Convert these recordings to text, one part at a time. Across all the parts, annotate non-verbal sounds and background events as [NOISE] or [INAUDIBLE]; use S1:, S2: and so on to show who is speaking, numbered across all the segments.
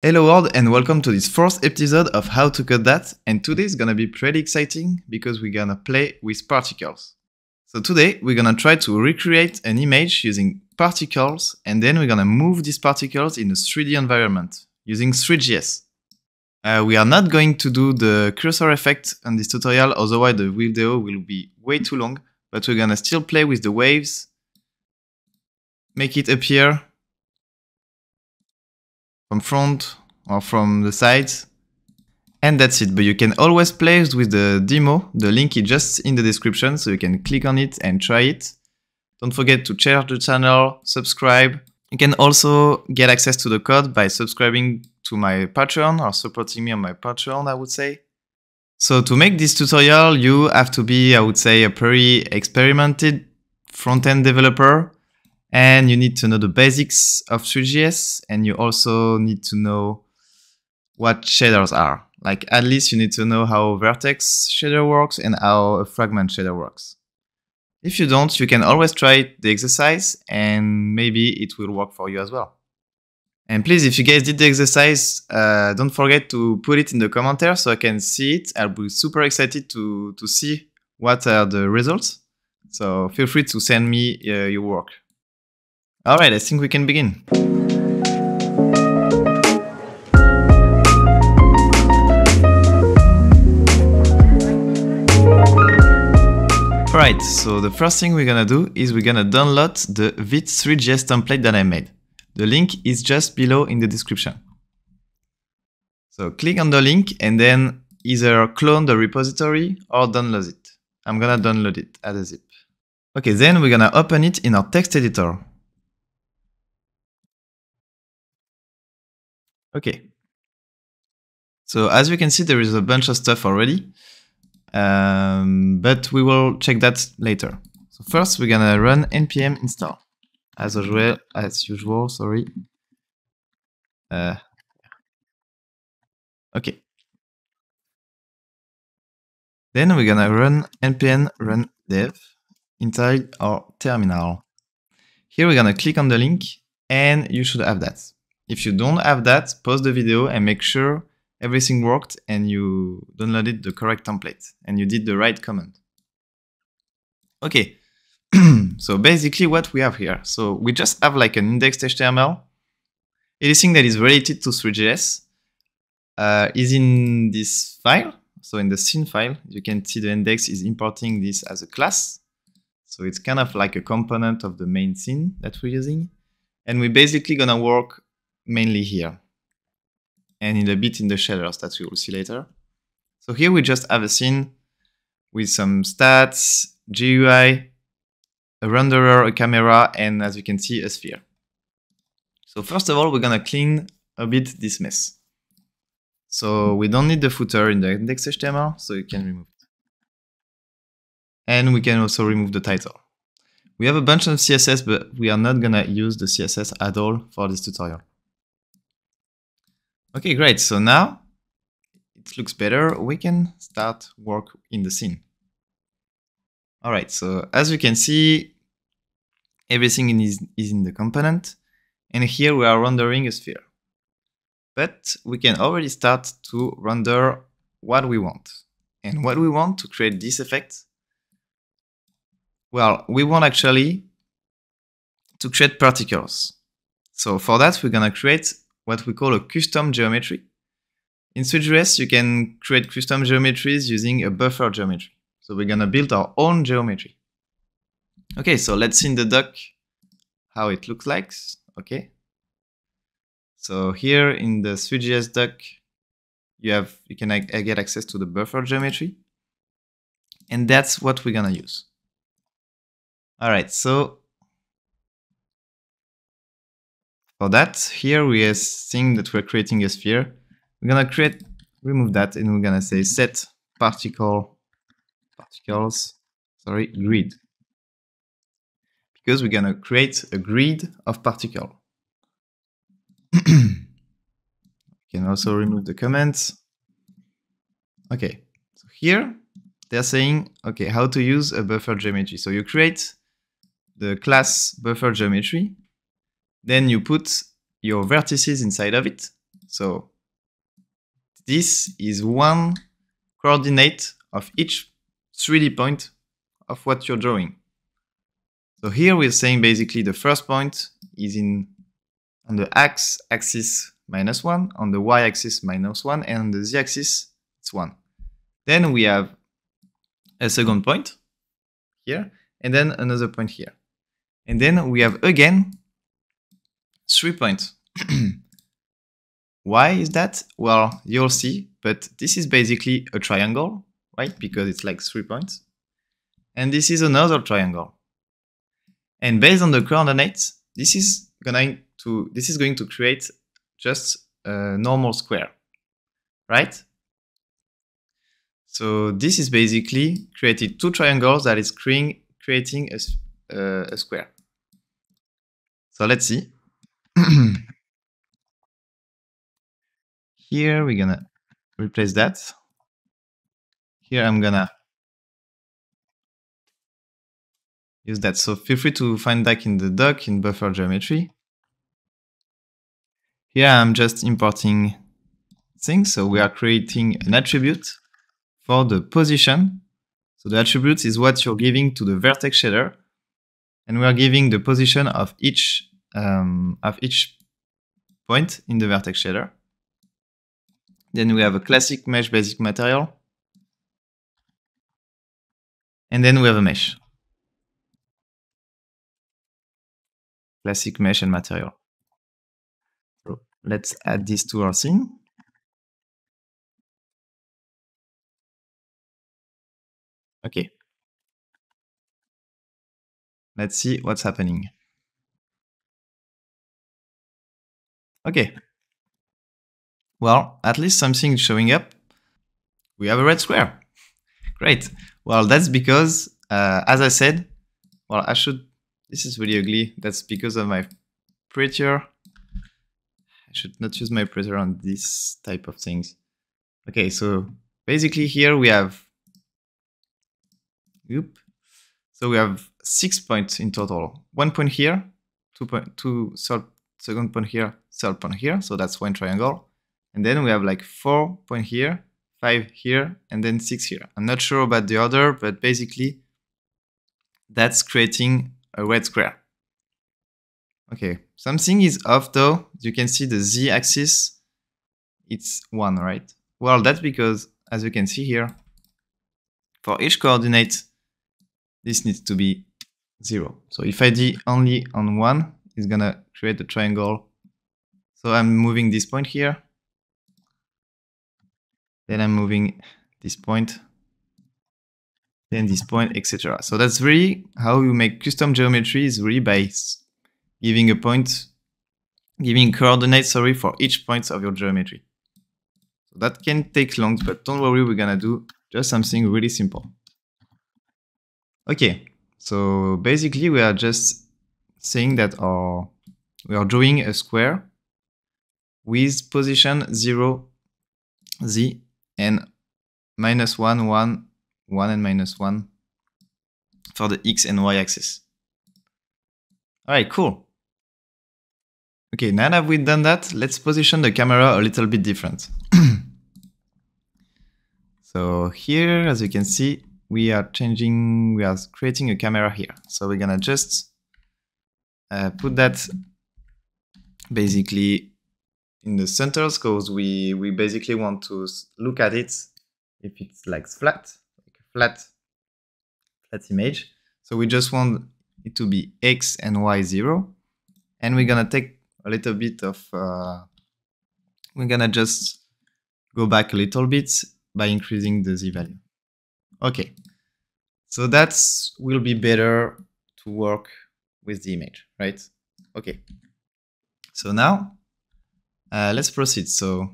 S1: Hello world and welcome to this fourth episode of How to Code That and today is gonna be pretty exciting because we're gonna play with particles. So today we're gonna try to recreate an image using particles and then we're gonna move these particles in a 3D environment using Three.js. Uh, we are not going to do the cursor effect on this tutorial otherwise the video will be way too long but we're gonna still play with the waves, make it appear from front or from the sides. And that's it, but you can always play with the demo. The link is just in the description, so you can click on it and try it. Don't forget to share the channel, subscribe. You can also get access to the code by subscribing to my Patreon or supporting me on my Patreon, I would say. So to make this tutorial, you have to be, I would say, a pretty experimented front-end developer and you need to know the basics of Three.js and you also need to know what shaders are. Like at least you need to know how vertex shader works and how a fragment shader works. If you don't, you can always try the exercise and maybe it will work for you as well. And please, if you guys did the exercise, uh, don't forget to put it in the commentaire so I can see it. I'll be super excited to, to see what are the results. So feel free to send me uh, your work. Alright, I think we can begin. Alright, so the first thing we're gonna do is we're gonna download the Vite Three.js template that I made. The link is just below in the description. So click on the link and then either clone the repository or download it. I'm gonna download it as a zip. Okay, then we're gonna open it in our text editor. Okay. So as you can see, there is a bunch of stuff already, um, but we will check that later. So first, we're gonna run npm install as usual. As usual, sorry. Uh, okay. Then we're gonna run npm run dev inside our terminal. Here we're gonna click on the link, and you should have that. If you don't have that, pause the video and make sure everything worked and you downloaded the correct template and you did the right command. Okay, [CLEARS THROAT] so basically what we have here. So we just have like an index.html. Anything that is related to Three.js uh, is in this file. So in the scene file, you can see the index is importing this as a class. So it's kind of like a component of the main scene that we're using. And we're basically gonna work mainly here and in a bit in the shaders that we will see later. So here we just have a scene with some stats, GUI, a renderer, a camera, and as you can see, a sphere. So first of all, we're gonna clean a bit this mess. So we don't need the footer in the index.html, so you can remove it. And we can also remove the title. We have a bunch of CSS, but we are not gonna use the CSS at all for this tutorial. Okay, great. So now it looks better. We can start work in the scene. All right, so as you can see, everything is, is in the component. And here we are rendering a sphere. But we can already start to render what we want. And what we want to create this effect? Well, we want actually to create particles. So for that, we're gonna create what we call a custom geometry. In Three.js, you can create custom geometries using a buffer geometry. So we're gonna build our own geometry. Okay, so let's see in the doc how it looks like. Okay. So here in the Three.js doc, you have you can get access to the buffer geometry. And that's what we're gonna use. All right, so For that, here we are seeing that we're creating a sphere. We're gonna create, remove that, and we're gonna say set particle, particles, sorry, grid. Because we're gonna create a grid of particle. [CLEARS THROAT] you can also remove the comments. Okay, so here they're saying, okay, how to use a buffer geometry. So you create the class buffer geometry then you put your vertices inside of it. So this is one coordinate of each 3D point of what you're drawing. So here we're saying basically the first point is in on the x axis minus 1, on the y axis minus 1, and on the z axis it's 1. Then we have a second point here, and then another point here. And then we have again three points. [CLEARS THROAT] Why is that? Well, you'll see, but this is basically a triangle, right? Because it's like three points. And this is another triangle. And based on the coordinates, this is going to this is going to create just a normal square, right? So this is basically created two triangles that is creating creating a, uh, a square. So let's see. [CLEARS THROAT] Here we're gonna replace that. Here I'm gonna use that. So feel free to find that in the doc in buffer geometry. Here I'm just importing things. So we are creating an attribute for the position. So the attribute is what you're giving to the vertex shader. And we are giving the position of each um, of each point in the vertex shader. Then we have a classic mesh basic material. And then we have a mesh. Classic mesh and material. So let's add this to our scene. Okay. Let's see what's happening. Okay, well, at least something is showing up. We have a red square. Great. Well, that's because, uh, as I said, well, I should, this is really ugly. That's because of my Prettier. I should not use my Prettier on this type of things. Okay, so basically here we have, oop, so we have six points in total. One point here, two point, two third, second point here, third point here. So that's one triangle. And then we have like four point here, five here, and then six here. I'm not sure about the other, but basically that's creating a red square. Okay, something is off though. You can see the z-axis, it's one, right? Well, that's because, as you can see here, for each coordinate, this needs to be zero. So if I do only on one, it's gonna create a triangle. So I'm moving this point here, then I'm moving this point, then this point, etc. So that's really how you make custom geometry is really by giving a point, giving coordinates, sorry, for each point of your geometry. So that can take long, but don't worry, we're gonna do just something really simple. Okay, so basically we are just saying that our, we are drawing a square with position 0, z, and minus 1, 1, 1 and minus 1 for the x and y axis. Alright, cool. Okay, now that we've done that, let's position the camera a little bit different. [CLEARS THROAT] so here, as you can see, we are changing, we are creating a camera here. So we're gonna just uh, put that basically in the centers because we we basically want to look at it if it's like flat, like a flat flat image. So we just want it to be x and y zero, and we're gonna take a little bit of uh, we're gonna just go back a little bit by increasing the z value. Okay, so that's will be better to work with the image, right? Okay, so now uh, let's proceed. So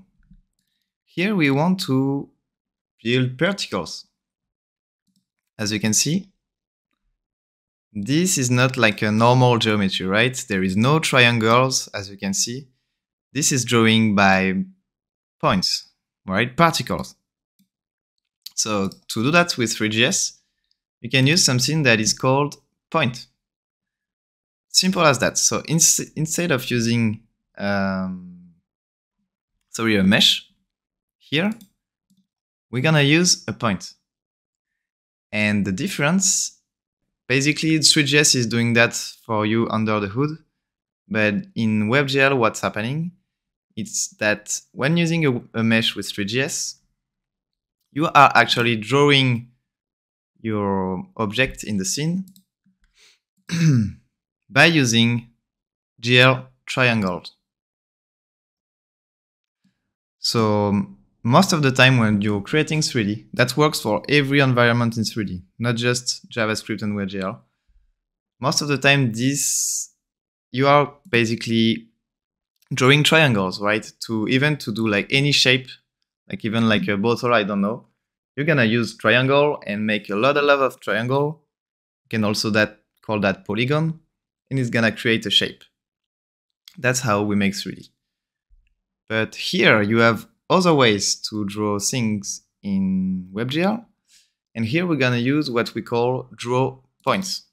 S1: here we want to build particles. As you can see, this is not like a normal geometry, right? There is no triangles, as you can see. This is drawing by points, right? Particles. So to do that with Three.js, you can use something that is called point. Simple as that. So ins instead of using um, sorry, a mesh. Here, we're gonna use a point. And the difference, basically Three.js is doing that for you under the hood. But in WebGL, what's happening? It's that when using a, a mesh with Three.js, you are actually drawing your object in the scene [CLEARS THROAT] by using GL triangles. So most of the time when you're creating 3D, that works for every environment in 3D, not just JavaScript and WebGL. Most of the time, this you are basically drawing triangles, right? To even to do like any shape, like even like a bottle, I don't know. You're gonna use triangle and make a lot, a lot of triangle. You can also that call that polygon, and it's gonna create a shape. That's how we make 3D. But here you have other ways to draw things in WebGL. And here we're gonna use what we call draw points.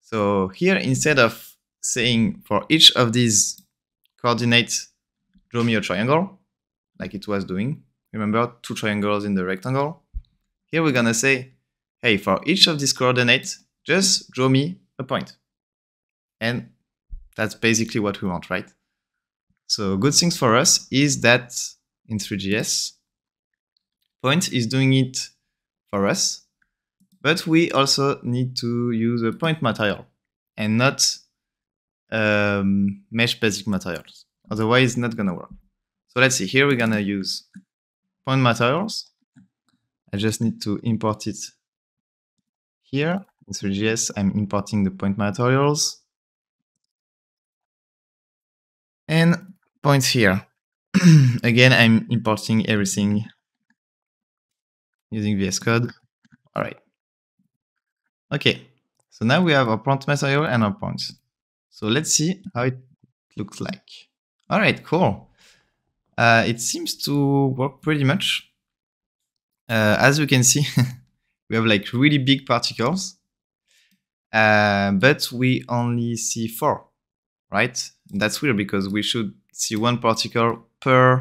S1: So here, instead of saying for each of these coordinates, draw me a triangle, like it was doing, remember two triangles in the rectangle. Here we're gonna say, hey, for each of these coordinates, just draw me a point. And that's basically what we want, right? So good things for us is that in Three.js, point is doing it for us, but we also need to use a point material and not um, mesh basic materials. Otherwise, it's not gonna work. So let's see, here we're gonna use point materials. I just need to import it here. In Three.js, I'm importing the point materials. And points here. [CLEARS THROAT] Again, I'm importing everything using VS Code. All right. Okay, so now we have our point material and our points. So let's see how it looks like. All right, cool. Uh, it seems to work pretty much. Uh, as you can see, [LAUGHS] we have like really big particles, uh, but we only see four, right? That's weird because we should see one particle per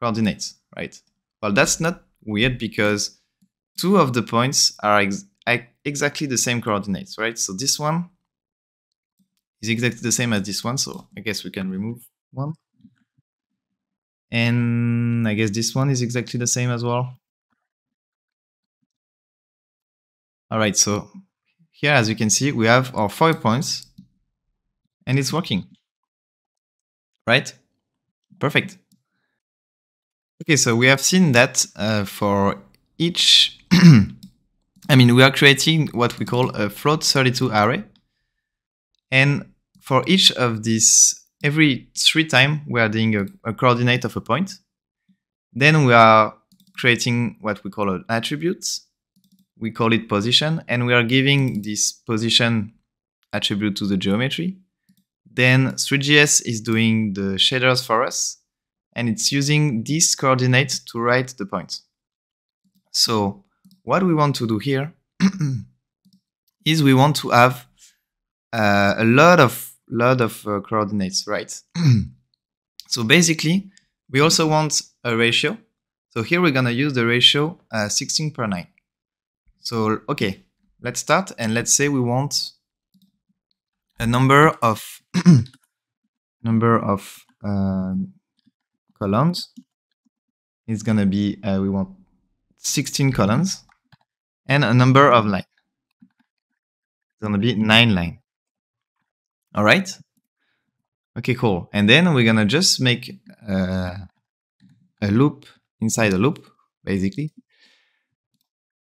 S1: coordinate, right? Well, that's not weird because two of the points are ex exactly the same coordinates, right? So this one is exactly the same as this one, so I guess we can remove one. And I guess this one is exactly the same as well. All right, so here, as you can see, we have our four points and it's working, right? Perfect. Okay, so we have seen that uh, for each, [CLEARS THROAT] I mean, we are creating what we call a float32 array. And for each of these, every three time we are doing a, a coordinate of a point. Then we are creating what we call an attribute. We call it position, and we are giving this position attribute to the geometry. Then Three.js is doing the shaders for us, and it's using this coordinate to write the point. So what we want to do here [CLEARS THROAT] is we want to have uh, a lot of lot of uh, coordinates, right? [CLEARS THROAT] so basically, we also want a ratio. So here we're gonna use the ratio uh, 16 per 9. So okay, let's start and let's say we want a number of [CLEARS THROAT] number of um, columns is gonna be uh, we want 16 columns and a number of line. It's gonna be nine line. All right. Okay, cool. And then we're gonna just make uh, a loop inside a loop, basically.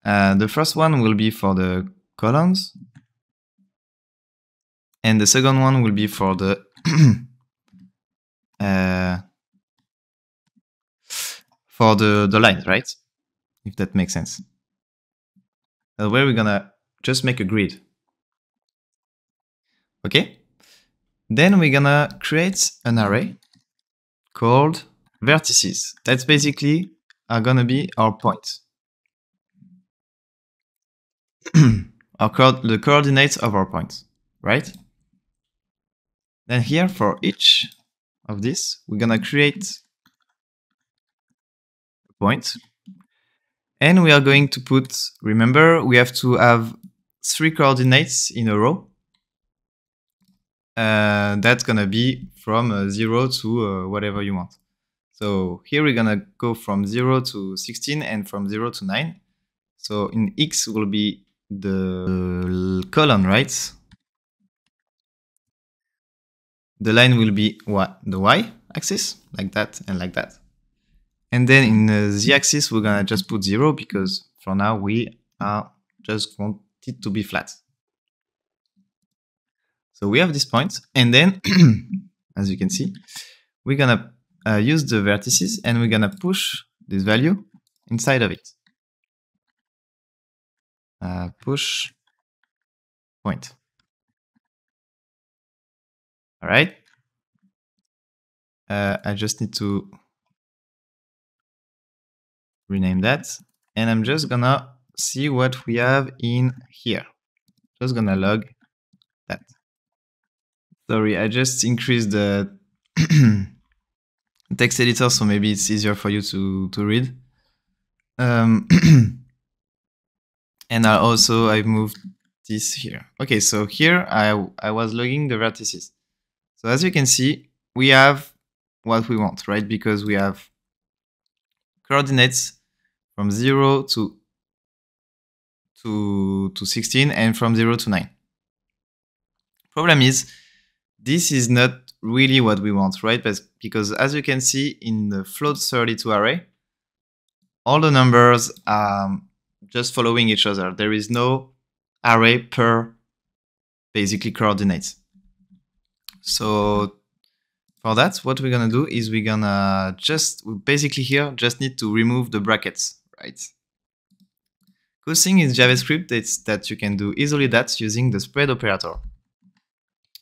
S1: Uh, the first one will be for the columns, and the second one will be for the [CLEARS THROAT] uh, for the the lines, right? If that makes sense. That way, we're gonna just make a grid. Okay. Then we're gonna create an array called vertices. That's basically are gonna be our points. [CLEARS THROAT] our co the coordinates of our points, right? Then here for each of this, we're gonna create point. And we are going to put, remember, we have to have three coordinates in a row. Uh, that's gonna be from uh, zero to uh, whatever you want. So here we're gonna go from zero to 16 and from zero to nine. So in X will be the column, right? The line will be what the Y axis, like that and like that. And then in the Z axis, we're gonna just put zero because for now we are just want it to be flat. So we have this point, and then, [CLEARS THROAT] as you can see, we're gonna uh, use the vertices and we're gonna push this value inside of it. Uh, push point. All right. Uh, I just need to rename that. And I'm just gonna see what we have in here. Just gonna log that. Sorry, I just increased the [CLEARS THROAT] text editor, so maybe it's easier for you to, to read. Um, [CLEARS THROAT] and I also, I moved this here. Okay, so here I, I was logging the vertices. So as you can see, we have what we want, right? Because we have coordinates from 0 to, to, to 16 and from 0 to 9. Problem is, this is not really what we want, right? Because as you can see in the float 32 array, all the numbers are just following each other. There is no array per basically coordinates. So for that, what we're gonna do is we're gonna just basically here just need to remove the brackets, right? Good thing is JavaScript is that you can do easily that using the spread operator.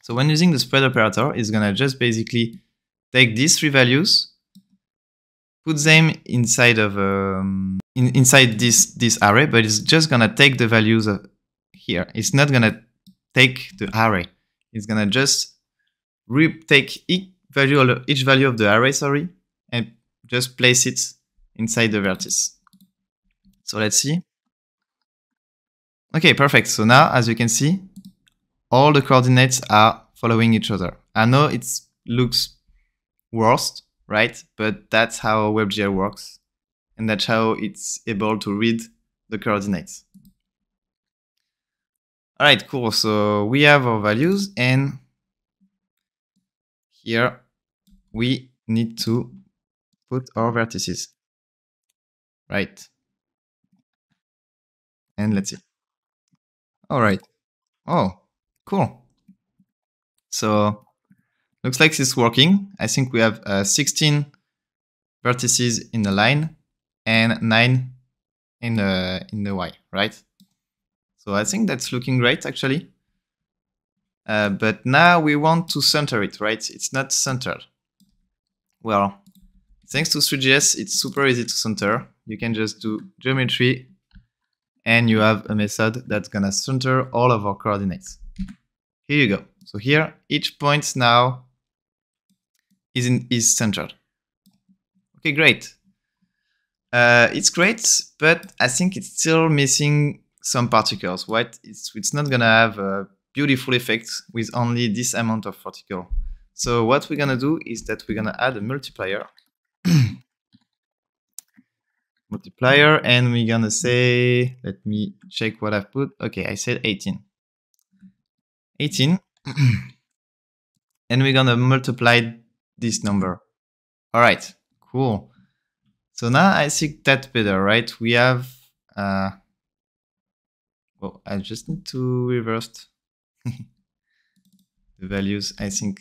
S1: So when using the spread operator, it's gonna just basically take these three values, put them inside of um, in, inside this this array, but it's just gonna take the values of here. It's not gonna take the array. It's gonna just take each value each value of the array, sorry, and just place it inside the vertex. So let's see. Okay, perfect. So now, as you can see, all the coordinates are following each other. I know it looks worst, right? But that's how WebGL works. And that's how it's able to read the coordinates. All right, cool. So we have our values and here we need to put our vertices, right? And let's see. All right. Oh, cool. So looks like it's working. I think we have uh, 16 vertices in the line and 9 in the, in the Y, right? So I think that's looking great actually. Uh, but now we want to center it, right? It's not centered. Well, thanks to Three.js, it's super easy to center. You can just do geometry and you have a method that's gonna center all of our coordinates. Here you go. So here, each point now is, in, is centered. Okay, great. Uh, it's great, but I think it's still missing some particles. What? It's, it's not gonna have a beautiful effect with only this amount of particle. So what we're gonna do is that we're gonna add a multiplier. [CLEARS THROAT] multiplier, and we're gonna say, let me check what I've put. Okay, I said 18. 18. [CLEARS THROAT] and we're gonna multiply this number. All right, cool. So now I think that better, right? We have, uh, well, I just need to reverse [LAUGHS] the values. I think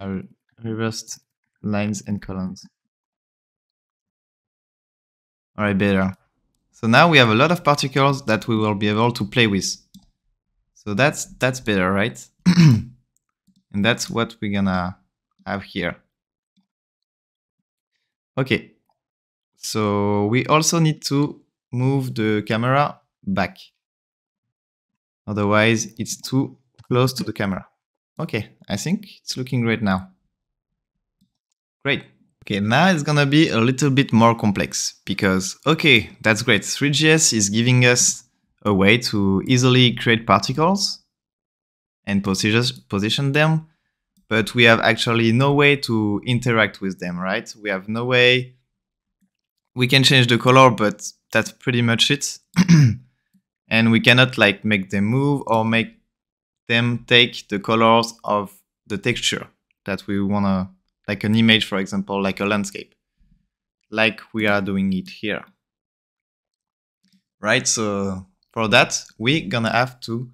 S1: are reversed lines and columns. All right, better. So now we have a lot of particles that we will be able to play with. So that's that's better, right? [CLEARS THROAT] and that's what we're gonna have here. Okay. So we also need to move the camera back. Otherwise, it's too close to the camera. Okay, I think it's looking great now. Great. Okay, now it's gonna be a little bit more complex because, okay, that's great. Three.js is giving us a way to easily create particles and position them, but we have actually no way to interact with them, right? We have no way, we can change the color, but that's pretty much it. [CLEARS THROAT] and we cannot like make them move or make them take the colors of the texture that we wanna, like an image, for example, like a landscape, like we are doing it here. Right, so for that, we're gonna have to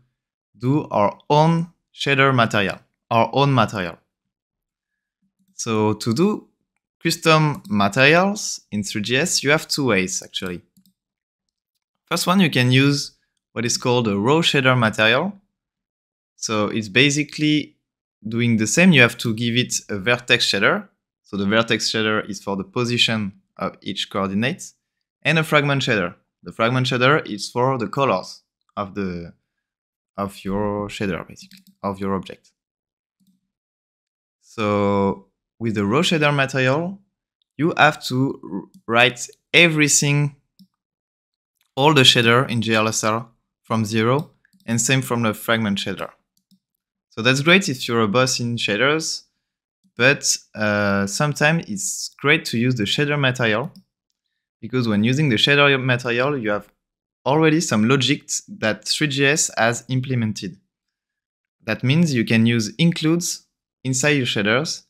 S1: do our own shader material, our own material. So to do custom materials in Three.js, you have two ways actually. First one, you can use what is called a raw shader material. So it's basically doing the same. You have to give it a vertex shader. So the vertex shader is for the position of each coordinate and a fragment shader. The fragment shader is for the colors of the of your shader, basically, of your object. So with the raw shader material, you have to write everything, all the shader in GLSL from zero, and same from the fragment shader. So that's great if you're a boss in shaders, but uh, sometimes it's great to use the shader material because when using the shader material, you have already some logic that Three.js has implemented. That means you can use includes inside your shaders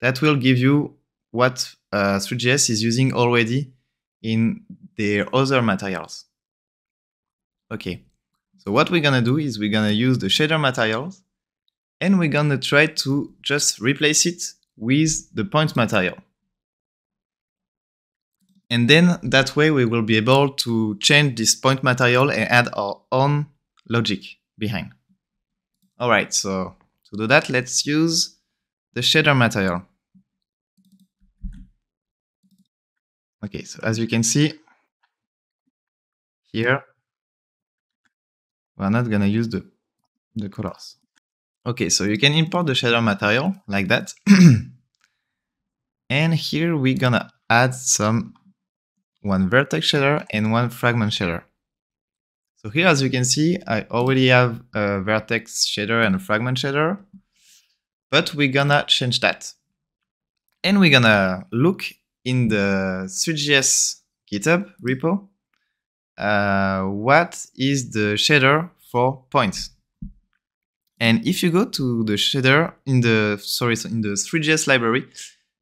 S1: that will give you what uh, Three.js is using already in their other materials. Okay, so what we're gonna do is we're gonna use the shader materials and we're gonna try to just replace it with the point material. And then that way we will be able to change this point material and add our own logic behind. All right, so to do that, let's use the shader material. Okay, so as you can see here, we're not gonna use the, the colors. Okay, so you can import the shader material like that. [CLEARS THROAT] and here we're gonna add some one vertex shader and one fragment shader. So here, as you can see, I already have a vertex shader and a fragment shader, but we're gonna change that. And we're gonna look in the Three.js GitHub repo, uh, what is the shader for points. And if you go to the shader in the, sorry, so in the Three.js library,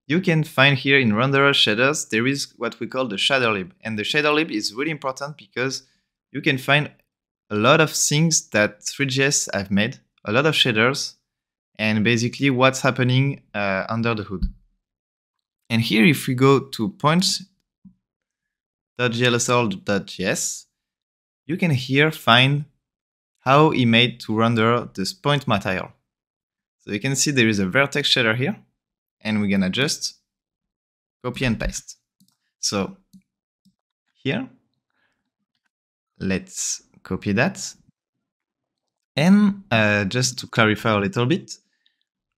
S1: you can find here in renderer shaders, there is what we call the shader lib. And the shader lib is really important because you can find a lot of things that Three.js have made, a lot of shaders, and basically what's happening uh, under the hood. And here, if we go to points.glsl.js, you can here find how he made to render this point material. So you can see there is a vertex shader here and we're gonna just copy and paste. So here, let's copy that. And uh, just to clarify a little bit,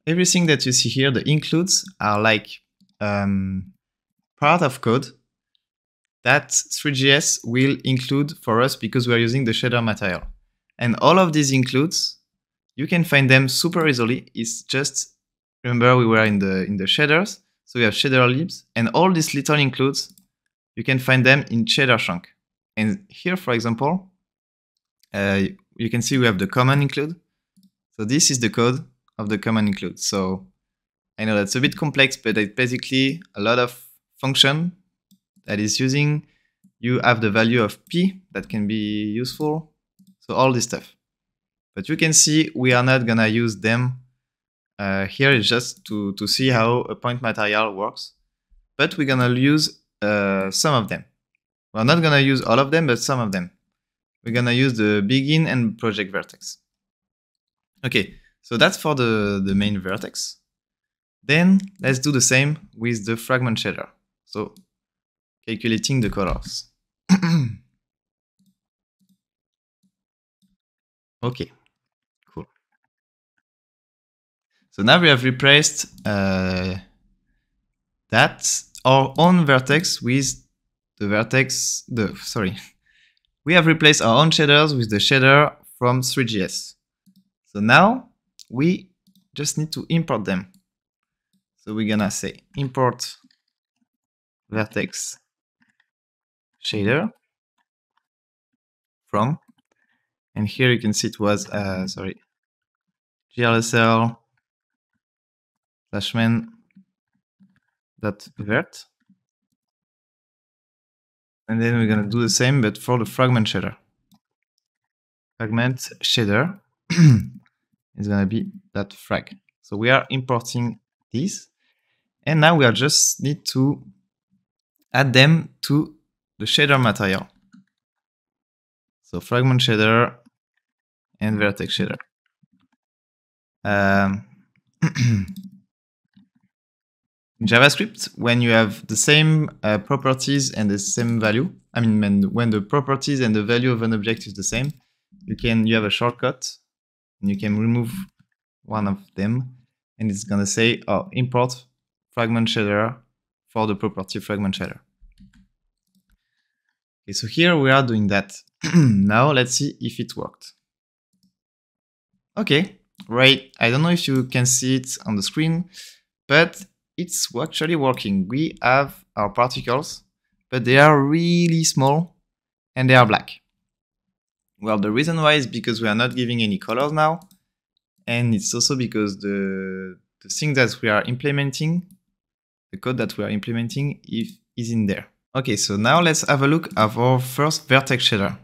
S1: everything that you see here, the includes are like um, part of code that Three.js will include for us because we're using the shader material. And all of these includes, you can find them super easily. It's just Remember we were in the in the shaders, so we have shader libs, and all these little includes, you can find them in shader chunk. And here, for example, uh, you can see we have the common include. So this is the code of the common include. So I know that's a bit complex, but it's basically a lot of function that is using. You have the value of p that can be useful. So all this stuff. But you can see we are not gonna use them uh, here is just to, to see how a point material works. But we're gonna use uh, some of them. We're not gonna use all of them, but some of them. We're gonna use the begin and project vertex. Okay, so that's for the, the main vertex. Then let's do the same with the fragment shader. So calculating the colors. [CLEARS THROAT] okay. Cool. So now we have replaced uh, that our own vertex with the vertex, the sorry, [LAUGHS] we have replaced our own shaders with the shader from Three.js. So now we just need to import them. So we're gonna say import vertex shader from, and here you can see it was, uh, sorry, glsl slash main dot vert. And then we're gonna do the same, but for the fragment shader. Fragment shader [CLEARS THROAT] is gonna be that frag. So we are importing these. And now we are just need to add them to the shader material. So fragment shader and vertex shader. Um, [CLEARS THROAT] in JavaScript, when you have the same uh, properties and the same value, I mean, when, when the properties and the value of an object is the same, you can you have a shortcut and you can remove one of them and it's gonna say oh import fragment shader for the property fragment shader. Okay, so here we are doing that. [CLEARS THROAT] now let's see if it worked. Okay, right. I don't know if you can see it on the screen, but it's actually working. We have our particles, but they are really small and they are black. Well, the reason why is because we are not giving any colors now. And it's also because the, the thing that we are implementing, the code that we are implementing if, is in there. Okay, so now let's have a look at our first vertex shader.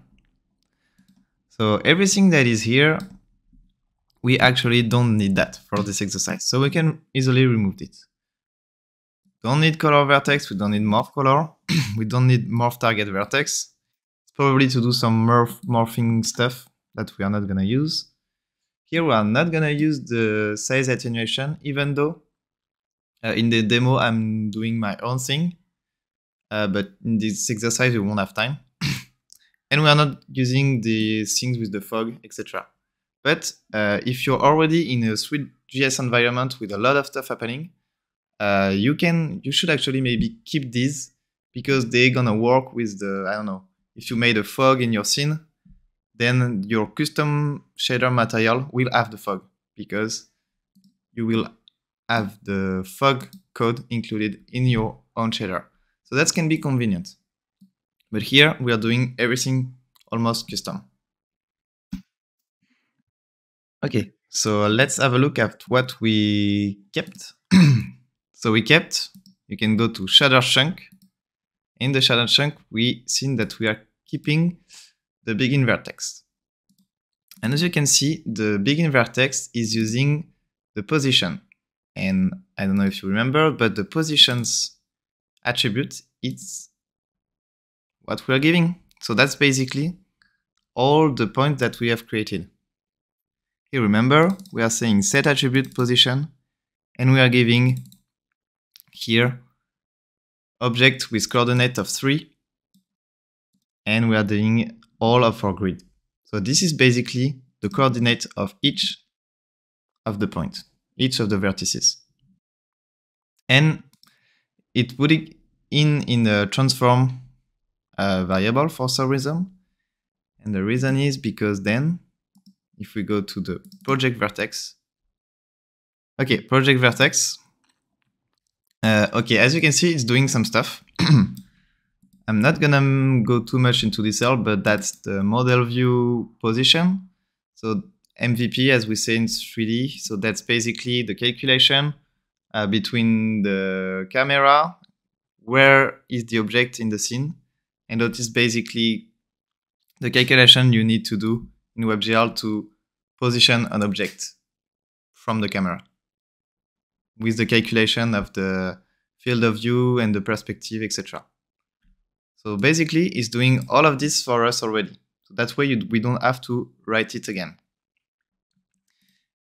S1: So everything that is here, we actually don't need that for this exercise. So we can easily remove it. Don't need color vertex, we don't need morph color, [CLEARS THROAT] we don't need morph target vertex. It's probably to do some morph morphing stuff that we are not gonna use. Here we are not gonna use the size attenuation, even though uh, in the demo I'm doing my own thing. Uh, but in this exercise we won't have time. [COUGHS] and we are not using the things with the fog, etc. But uh, if you're already in a Three.js environment with a lot of stuff happening, uh, you can you should actually maybe keep these because they're gonna work with the I don't know if you made a fog in your scene, then your custom shader material will have the fog because you will have the fog code included in your own shader. So that can be convenient. But here we are doing everything almost custom. Okay, so let's have a look at what we kept. [CLEARS THROAT] so we kept, you can go to shader chunk. In the shader chunk, we seen that we are keeping the begin vertex. And as you can see, the begin vertex is using the position. And I don't know if you remember, but the positions attribute, it's what we are giving. So that's basically all the points that we have created. Here, remember, we are saying set attribute position, and we are giving here object with coordinate of 3, and we are doing all of our grid. So this is basically the coordinate of each of the points, each of the vertices. And it it in in the transform uh, variable for some reason. And the reason is because then if we go to the project vertex, okay, project vertex, uh, okay, as you can see, it's doing some stuff. [CLEARS THROAT] I'm not gonna go too much into detail, but that's the model view position. So MVP, as we say in 3D, so that's basically the calculation uh, between the camera, where is the object in the scene, and that is basically the calculation you need to do in WebGL to position an object from the camera with the calculation of the field of view and the perspective, etc. So basically, it's doing all of this for us already. So that way we don't have to write it again.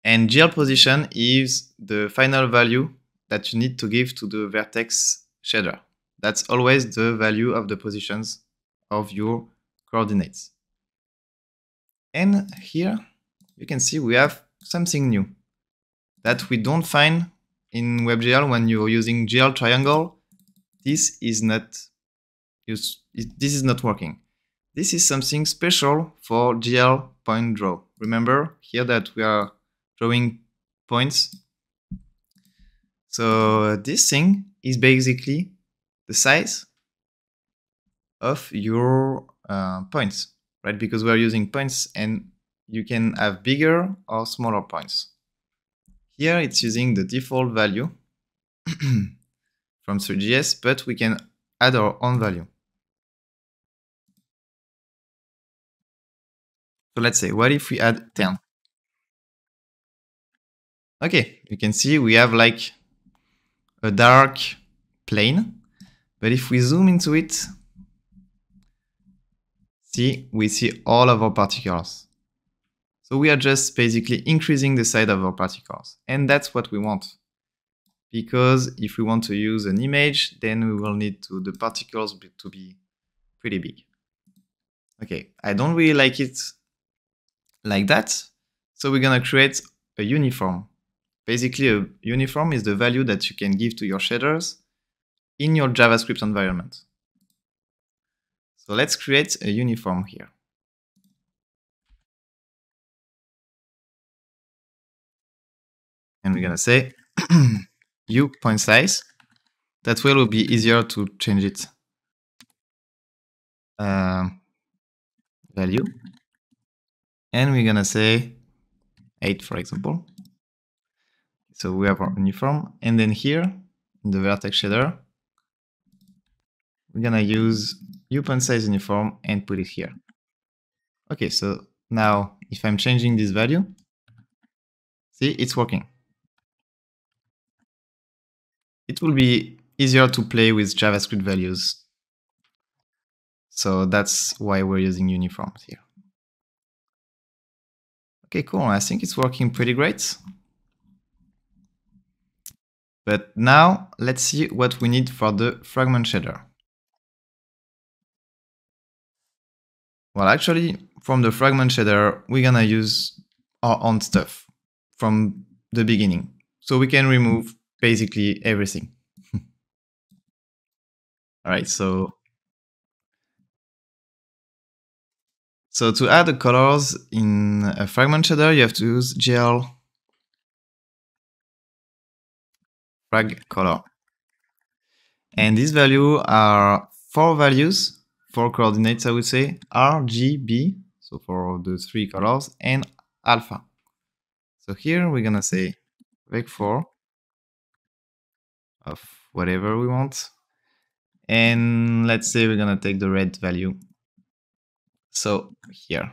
S1: And GL position is the final value that you need to give to the vertex shader. That's always the value of the positions of your coordinates. And here you can see we have something new that we don't find in WebGL when you're using GL triangle, this is not use, this is not working. This is something special for GL point draw. Remember here that we are drawing points. So this thing is basically the size of your uh, points, right? Because we're using points and you can have bigger or smaller points. Here it's using the default value [CLEARS THROAT] from Three.js, but we can add our own value. So let's say, what if we add 10? Okay, you can see we have like a dark plane, but if we zoom into it, see, we see all of our particles. So we are just basically increasing the size of our particles. And that's what we want. Because if we want to use an image, then we will need to the particles to be pretty big. Okay, I don't really like it like that. So we're gonna create a uniform. Basically, a uniform is the value that you can give to your shaders in your JavaScript environment. So let's create a uniform here. and we're gonna say [CLEARS THROAT] u point size. That way it will be easier to change it. Uh, value. And we're gonna say 8, for example. So we have our uniform. And then here, in the vertex shader, we're gonna use u size uniform and put it here. Okay, so now if I'm changing this value, see, it's working it will be easier to play with JavaScript values. So that's why we're using uniforms here. Okay, cool. I think it's working pretty great. But now let's see what we need for the fragment shader. Well, actually, from the fragment shader, we're gonna use our own stuff from the beginning. So we can remove basically everything. [LAUGHS] All right, so so to add the colors in a fragment shader, you have to use GL frag color. And these values are four values, four coordinates, I would say, R, G, B, so for the three colors, and alpha. So here we're gonna say vec4 of whatever we want. And let's say we're gonna take the red value. So here.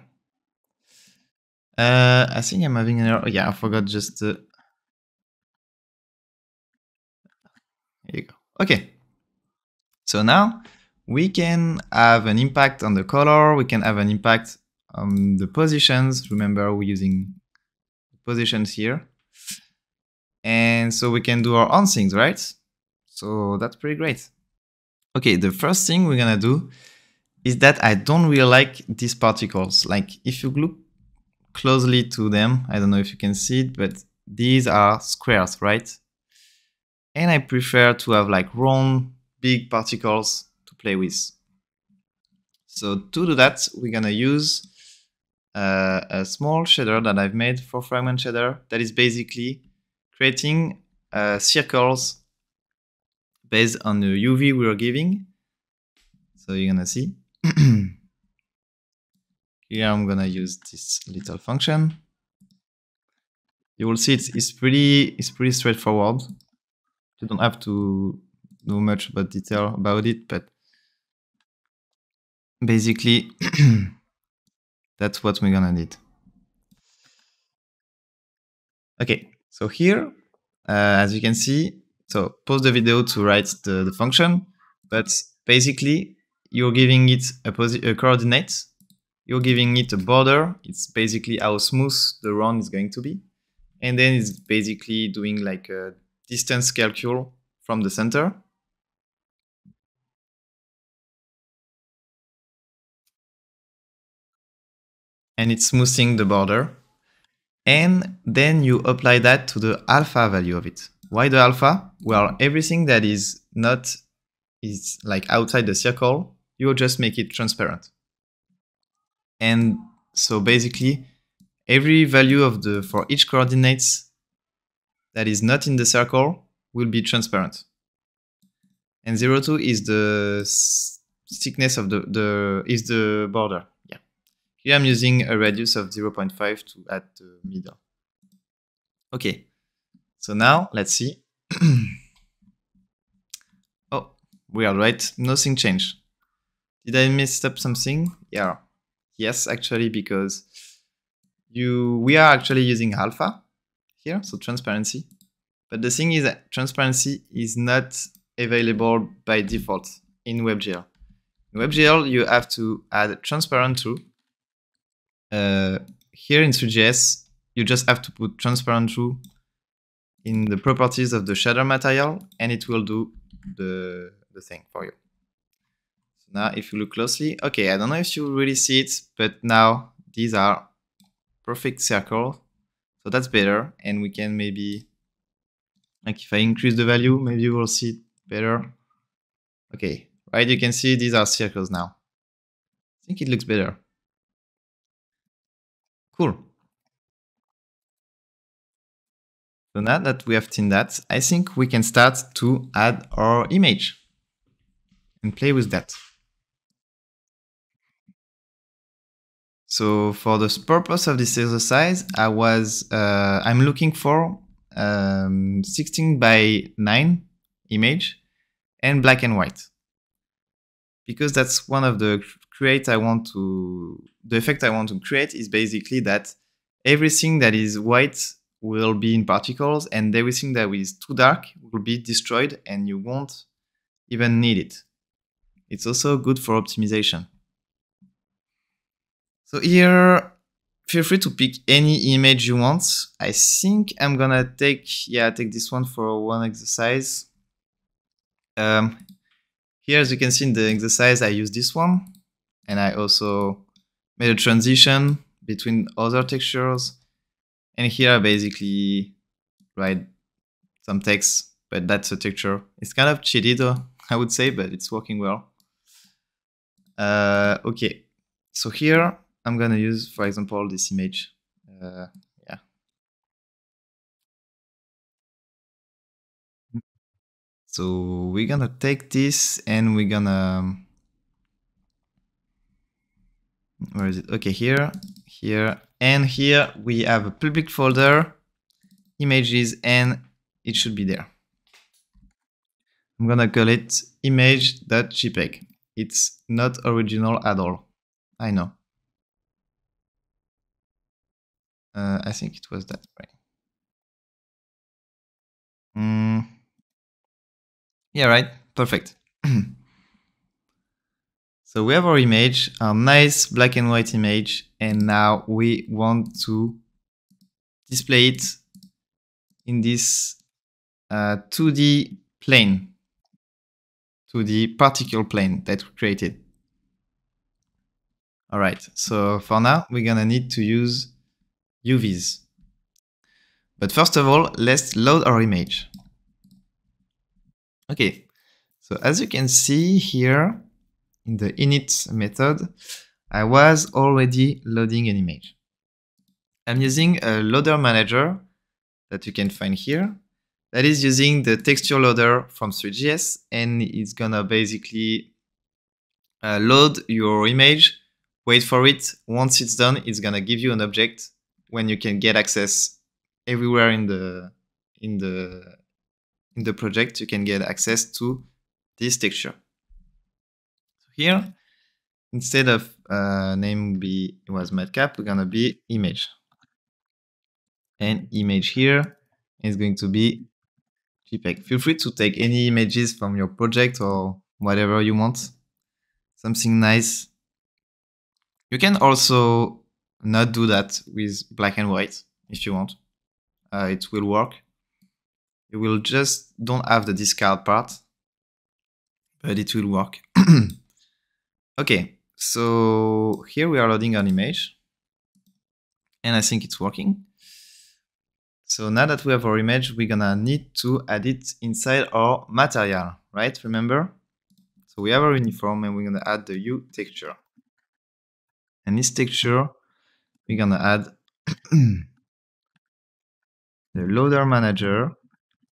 S1: Uh, I think I'm having an error. Yeah, I forgot just the. Here you go. Okay. So now we can have an impact on the color. We can have an impact on the positions. Remember, we're using positions here. And so we can do our own things, right? So that's pretty great. Okay, the first thing we're gonna do is that I don't really like these particles. Like if you look closely to them, I don't know if you can see it, but these are squares, right? And I prefer to have like round, big particles play with. So to do that, we're gonna use uh, a small shader that I've made for fragment shader that is basically creating uh, circles based on the UV we are giving. So you're gonna see. [CLEARS THROAT] Here I'm gonna use this little function. You will see it's, it's pretty it's pretty straightforward. You don't have to know much about detail about it, but basically [CLEARS THROAT] that's what we're gonna need. Okay, so here, uh, as you can see, so pause the video to write the, the function, but basically you're giving it a, a coordinate, you're giving it a border, it's basically how smooth the run is going to be. And then it's basically doing like a distance calcul from the center. And it's smoothing the border. And then you apply that to the alpha value of it Why the alpha? Well, everything that is not is like outside the circle, you will just make it transparent. And so basically, every value of the for each coordinates that is not in the circle will be transparent. And 0, 2 is the thickness of the, the is the border. Here I'm using a radius of 0.5 to add the middle. Okay. So now let's see. [CLEARS THROAT] oh, we are right. Nothing changed. Did I mess up something? Yeah. Yes, actually, because you we are actually using alpha here, so transparency. But the thing is that transparency is not available by default in WebGL. In WebGL, you have to add transparent true. Uh, here in Three.js, you just have to put transparent true in the properties of the shader material, and it will do the, the thing for you. So now, if you look closely, okay, I don't know if you really see it, but now these are perfect circles. So that's better, and we can maybe, like if I increase the value, maybe we'll see it better. Okay, right, you can see these are circles now. I think it looks better. Cool. So now that we have seen that, I think we can start to add our image and play with that. So for the purpose of this exercise, I was uh, I'm looking for um, 16 by 9 image and black and white because that's one of the create I want to the effect I want to create is basically that everything that is white will be in particles and everything that is too dark will be destroyed and you won't even need it. It's also good for optimization. So here, feel free to pick any image you want. I think I'm gonna take, yeah, take this one for one exercise. Um, here, as you can see in the exercise, I use this one. And I also made a transition between other textures and here I basically write some text, but that's a texture. It's kind of cheated, [LAUGHS] I would say, but it's working well. Uh, okay, so here I'm gonna use, for example, this image. Uh, yeah. So we're gonna take this and we're gonna, where is it? Okay, here, here, and here we have a public folder, images, and it should be there. I'm gonna call it image.jpg. It's not original at all. I know. Uh, I think it was that way. Mm. Yeah, right. Perfect. [CLEARS THROAT] So we have our image, our nice black and white image, and now we want to display it in this uh, 2D plane, 2D particle plane that we created. All right, so for now, we're gonna need to use UVs. But first of all, let's load our image. Okay, so as you can see here, in the init method, I was already loading an image. I'm using a loader manager that you can find here that is using the texture loader from Three.js and it's gonna basically uh, load your image, wait for it. Once it's done, it's gonna give you an object when you can get access everywhere in the in the in the project. You can get access to this texture here, instead of uh, name be was matcap, we're gonna be image. And image here is going to be JPEG. Feel free to take any images from your project or whatever you want. Something nice. You can also not do that with black and white if you want. Uh, it will work. You will just don't have the discard part, but it will work. [CLEARS THROAT] Okay, so here we are loading an image and I think it's working. So now that we have our image, we're gonna need to add it inside our material, right? Remember? So we have our uniform and we're gonna add the U texture. And this texture, we're gonna add [CLEARS THROAT] the loader manager.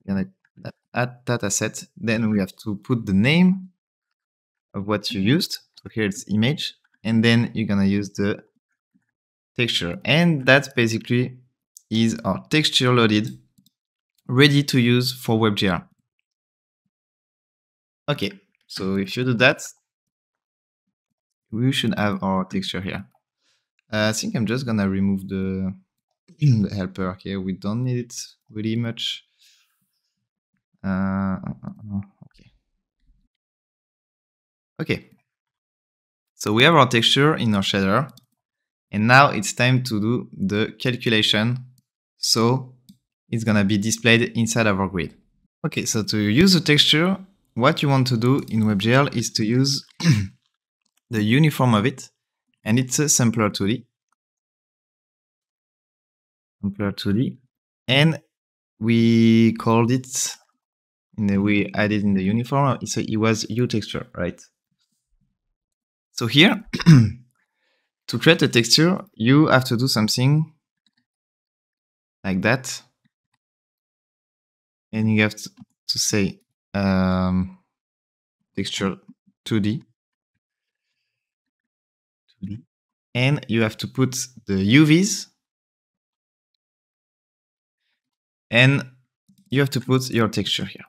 S1: We're gonna add dataset. Then we have to put the name of what you used. So here it's image. And then you're gonna use the texture. And that basically is our texture loaded, ready to use for WebGL. Okay, so if you do that, we should have our texture here. Uh, I think I'm just gonna remove the, [CLEARS THROAT] the helper here. We don't need it really much. Uh, uh, uh, uh okay. Okay. So we have our texture in our shader. And now it's time to do the calculation. So it's gonna be displayed inside of our grid. Okay, so to use the texture, what you want to do in WebGL is to use [CLEARS THROAT] the uniform of it, and it's a sampler 2D. Sampler 2D. And we called it, and we added in the uniform, so it was U texture, right? So here, [CLEARS THROAT] to create a texture, you have to do something like that. And you have to, say um, texture 2D. 2D. And you have to put the UVs and you have to put your texture here.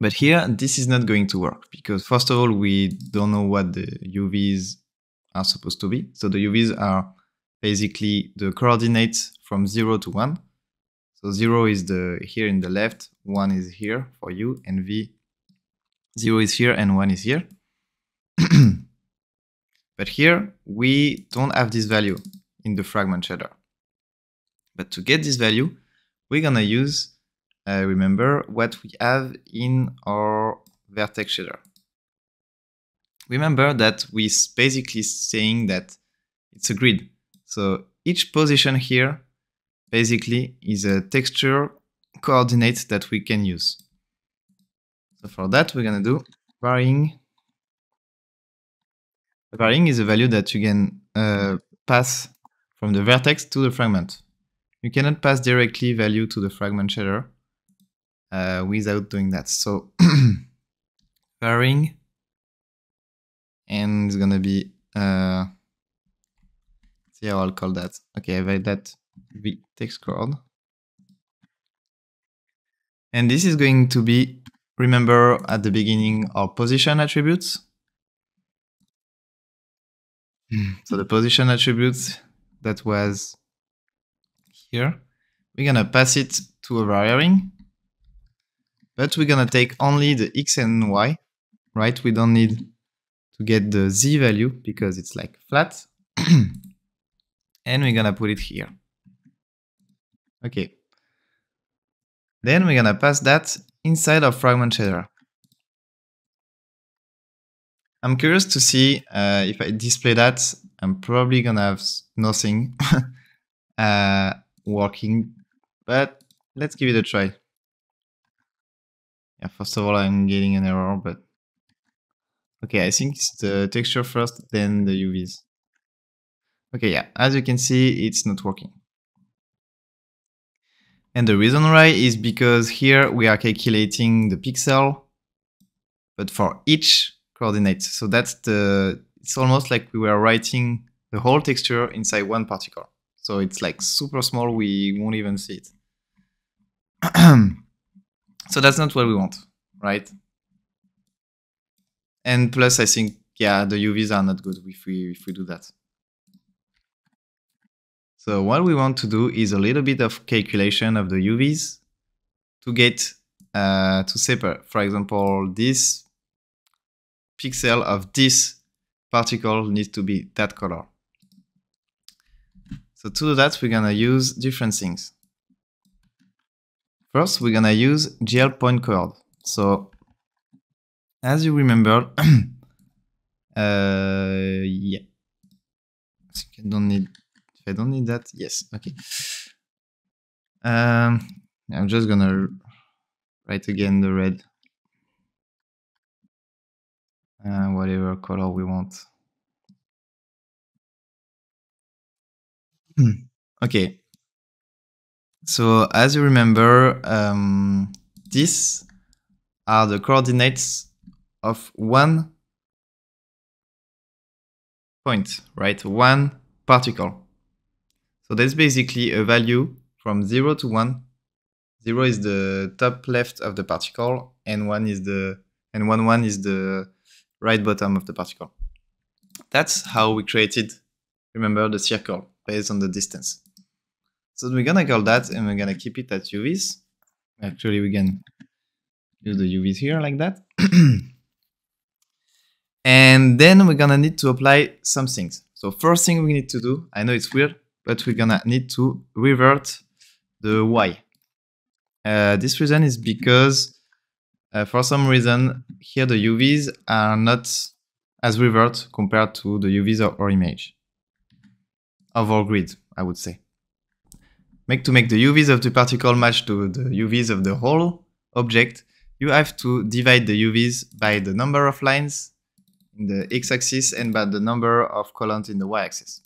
S1: But here, this is not going to work because first of all, we don't know what the UVs are supposed to be. So the UVs are basically the coordinates from zero to one. So zero is the here in the left, one is here for you, and V zero is here and one is here. [CLEARS THROAT] but here we don't have this value in the fragment shader. But to get this value, we're gonna use uh, remember what we have in our vertex shader. Remember that we're basically saying that it's a grid. So each position here basically is a texture coordinate that we can use. So for that, we're gonna do varying. Varying is a value that you can uh, pass from the vertex to the fragment. You cannot pass directly value to the fragment shader uh, without doing that. So [CLEARS THROAT] varying and it's gonna be uh, see how I'll call that. Okay, write that v text chord. And this is going to be, remember at the beginning, our position attributes. [CLEARS THROAT] so the position attributes that was here, we're gonna pass it to a varying but we're gonna take only the x and y, right? We don't need to get the z value because it's like flat. [CLEARS THROAT] and we're gonna put it here. Okay. Then we're gonna pass that inside of fragment shader. I'm curious to see uh, if I display that, I'm probably gonna have nothing [LAUGHS] uh, working, but let's give it a try. Yeah, first of all, I'm getting an error, but okay, I think it's the texture first, then the UVs. Okay, yeah, as you can see, it's not working. And the reason why is because here we are calculating the pixel, but for each coordinate. So that's the, it's almost like we were writing the whole texture inside one particle. So it's like super small, we won't even see it. [CLEARS THROAT] So that's not what we want, right? And plus, I think, yeah, the UVs are not good if we, if we do that. So what we want to do is a little bit of calculation of the UVs to get uh, to separate. For example, this pixel of this particle needs to be that color. So to do that, we're gonna use different things. First, we're gonna use GL point coord. So, as you remember, [CLEARS THROAT] uh, yeah, I think I don't need. If I don't need that, yes, okay. Um, I'm just gonna write again the red. Uh, whatever color we want. okay. So as you remember, um, these are the coordinates of one point, right? One particle. So that's basically a value from 0 to 1. 0 is the top left of the particle, and 1 is the and 1 1 is the right bottom of the particle. That's how we created, remember, the circle based on the distance. So we're gonna call that and we're gonna keep it at UVs. Actually, we can use the UVs here like that. [CLEARS THROAT] and then we're gonna need to apply some things. So first thing we need to do, I know it's weird, but we're gonna need to revert the Y. Uh, this reason is because uh, for some reason here the UVs are not as revert compared to the UVs of our image, of our grid, I would say. Make to make the UVs of the particle match to the UVs of the whole object, you have to divide the UVs by the number of lines in the x-axis and by the number of columns in the y-axis.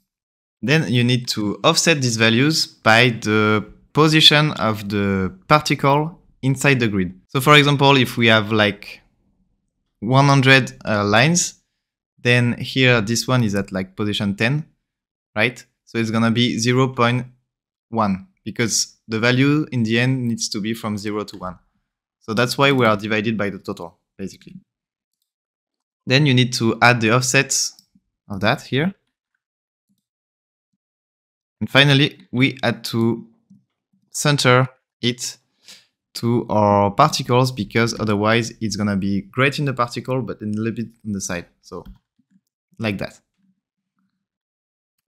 S1: Then you need to offset these values by the position of the particle inside the grid. So for example, if we have like 100 uh, lines, then here this one is at like position 10, right? So it's gonna be 0 0.1 because the value in the end needs to be from 0 to 1. So that's why we are divided by the total, basically. Then you need to add the offsets of that here. And finally, we add to center it to our particles because otherwise it's gonna be great in the particle but a little bit on the side so like that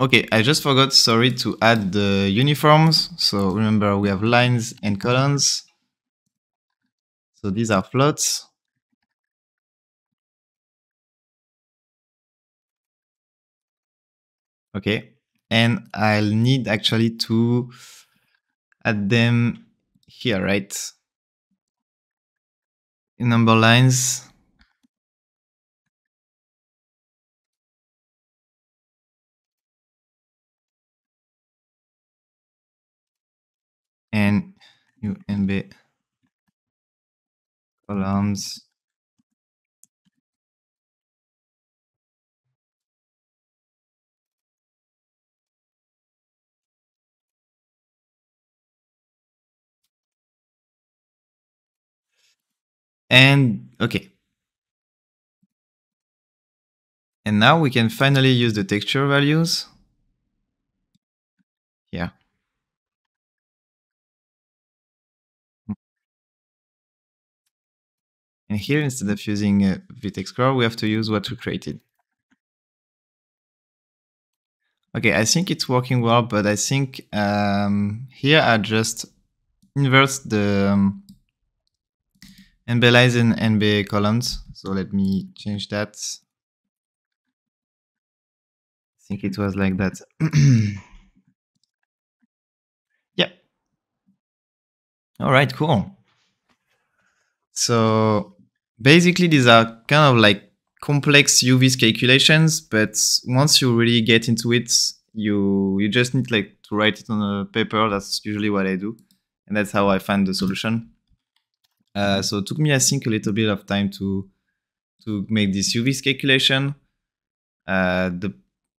S1: okay I just forgot sorry to add the uniforms so remember we have lines and columns so these are floats okay and I'll need actually to add them here, right? In number lines. And UNB columns. And okay. And now we can finally use the texture values. Yeah. And here, instead of using uh, VTEX we have to use what we created. Okay, I think it's working well, but I think um, here I just invert the um, NB in NB columns. So let me change that. I think it was like that. [CLEARS THROAT] yeah. All right, cool. So basically these are kind of like complex UVs calculations, but once you really get into it, you you just need like to write it on a paper. That's usually what I do. And that's how I find the solution. Uh, so it took me, I think, a little bit of time to to make this UVs calculation. Uh, the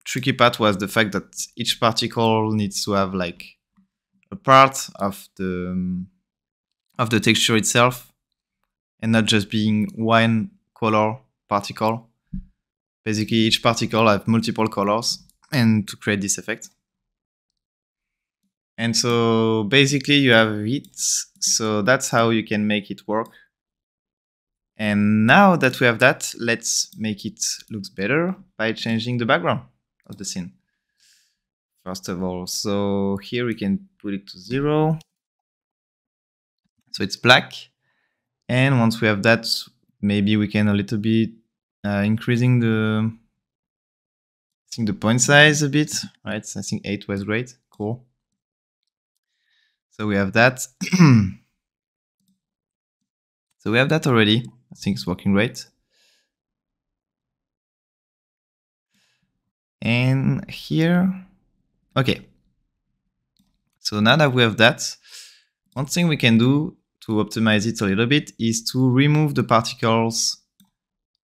S1: tricky part was the fact that each particle needs to have like a part of the um, of the texture itself, and not just being one color particle. Basically, each particle have multiple colors, and to create this effect. And so basically you have it. So that's how you can make it work. And now that we have that, let's make it looks better by changing the background of the scene. First of all, so here we can put it to zero. So it's black. And once we have that, maybe we can a little bit uh, increasing the, I think the point size a bit, right? I think eight was great, cool. So we have that. [CLEARS THROAT] so we have that already. I think it's working great. And here, okay. So now that we have that, one thing we can do to optimize it a little bit is to remove the particles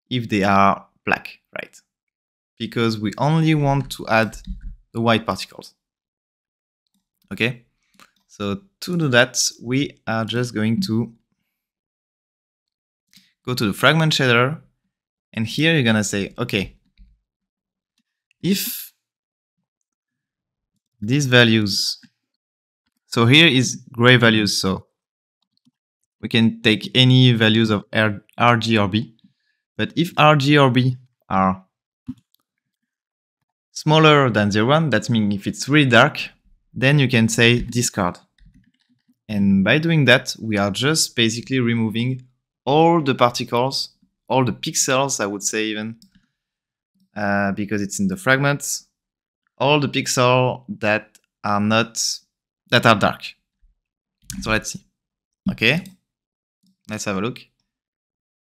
S1: if they are black, right? Because we only want to add the white particles. Okay, so to do that, we are just going to go to the fragment shader, and here you're gonna say, okay, if these values, so here is gray values, so we can take any values of R, RG or B, but if RG or B are smaller than 01, that means if it's really dark, then you can say discard. And by doing that, we are just basically removing all the particles, all the pixels, I would say even, uh, because it's in the fragments, all the pixels that are not, that are dark. So let's see. Okay, let's have a look.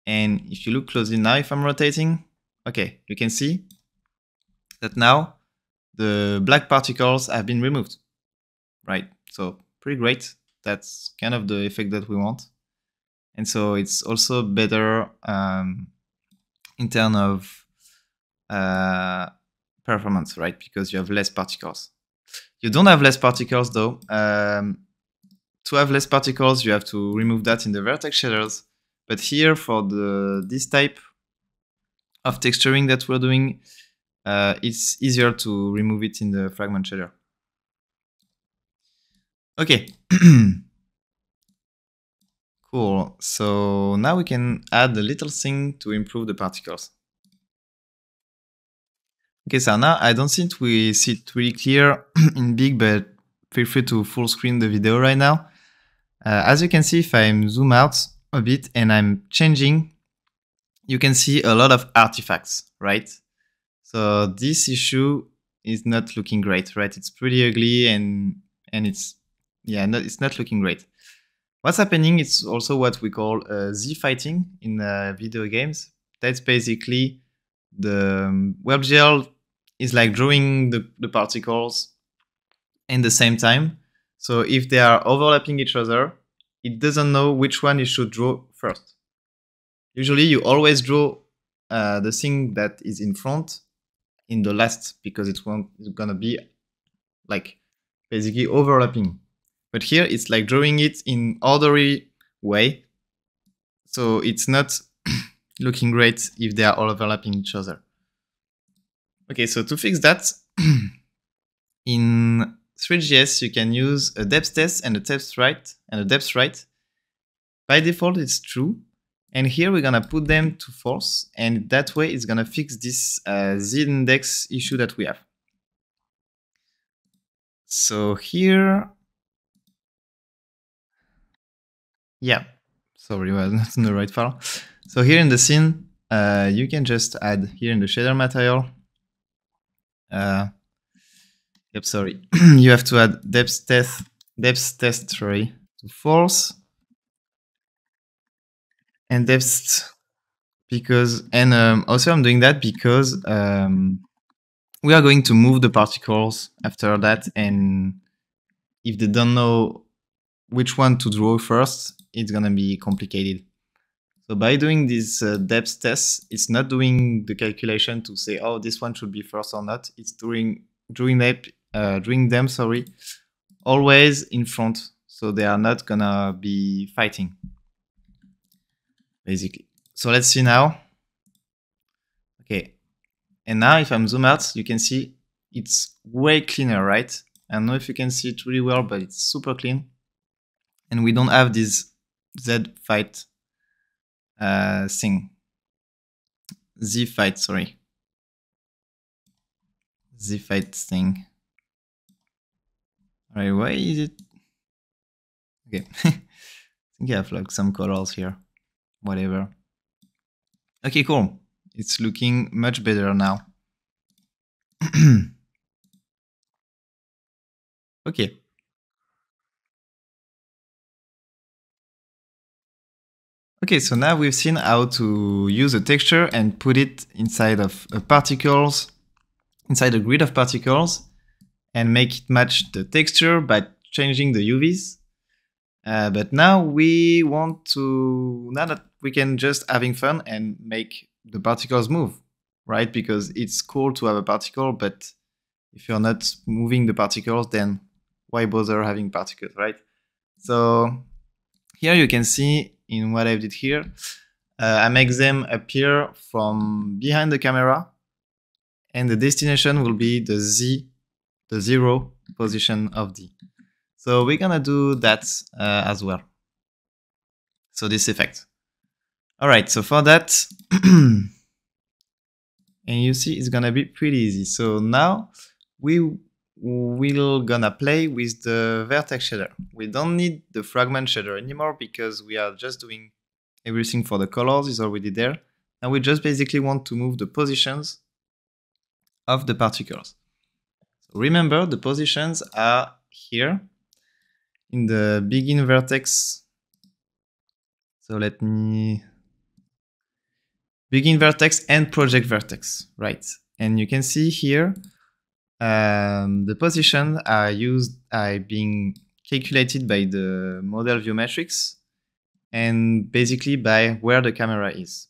S1: And if you look closely now, if I'm rotating, okay, you can see that now the black particles have been removed, right? So pretty great. That's kind of the effect that we want. And so it's also better um, in terms of uh, performance, right? Because you have less particles. You don't have less particles though. Um, to have less particles, you have to remove that in the vertex shaders. But here for the this type of texturing that we're doing, uh, it's easier to remove it in the fragment shader. Okay. [CLEARS THROAT] cool. So now we can add a little thing to improve the particles. Okay, so now I don't think we see it really clear [CLEARS THROAT] in big, but feel free to full screen the video right now. Uh, as you can see, if I zoom out a bit and I'm changing, you can see a lot of artifacts, right? So this issue is not looking great, right? It's pretty ugly and and it's yeah, no, it's not looking great. What's happening is also what we call uh, Z fighting in uh, video games. That's basically the um, WebGL is like drawing the, the particles in the same time. So if they are overlapping each other, it doesn't know which one you should draw first. Usually you always draw uh, the thing that is in front in the last because it won't, it's gonna be like basically overlapping. But here it's like drawing it in orderly way. So it's not [COUGHS] looking great if they are all overlapping each other. Okay, so to fix that, [COUGHS] in Three.js you can use a depth test and a depth write and a depth write. By default, it's true. And here we're gonna put them to false, and that way it's gonna fix this uh, z-index issue that we have. So here Yeah, sorry, [LAUGHS] was not in the right file. So here in the scene, uh, you can just add here in the shader material. Uh, yep, sorry. [CLEARS THROAT] you have to add depth test, depth test, sorry, to false. And depth because, and um, also I'm doing that because um, we are going to move the particles after that. And if they don't know which one to draw first, it's gonna be complicated. So by doing this uh, depth test, it's not doing the calculation to say, oh, this one should be first or not. It's doing doing them, uh, doing them, sorry, always in front, so they are not gonna be fighting, basically. So let's see now. Okay, and now if I'm zoom out, you can see it's way cleaner, right? I don't know if you can see it really well, but it's super clean. And we don't have this Z fight uh, thing. Z fight, sorry. Z fight thing. Alright, why is it... Okay. I [LAUGHS] think I have like some colors here. Whatever. Okay, cool. It's looking much better now. [CLEARS THROAT] okay. Okay, so now we've seen how to use a texture and put it inside of uh, particles, inside a grid of particles, and make it match the texture by changing the UVs. Uh, but now we want to, now that we can just having fun and make the particles move, right? Because it's cool to have a particle, but if you're not moving the particles, then why bother having particles, right? So here you can see in what I did here, uh, I make them appear from behind the camera and the destination will be the Z, the zero position of D. So we're gonna do that uh, as well. So this effect. All right, so for that, [CLEARS THROAT] and you see it's gonna be pretty easy. So now we will gonna play with the vertex shader. We don't need the fragment shader anymore because we are just doing everything for the colors is already there. And we just basically want to move the positions of the particles. Remember the positions are here in the begin vertex. So let me begin vertex and project vertex, right? And you can see here um, the positions are used are being calculated by the model view matrix and basically by where the camera is.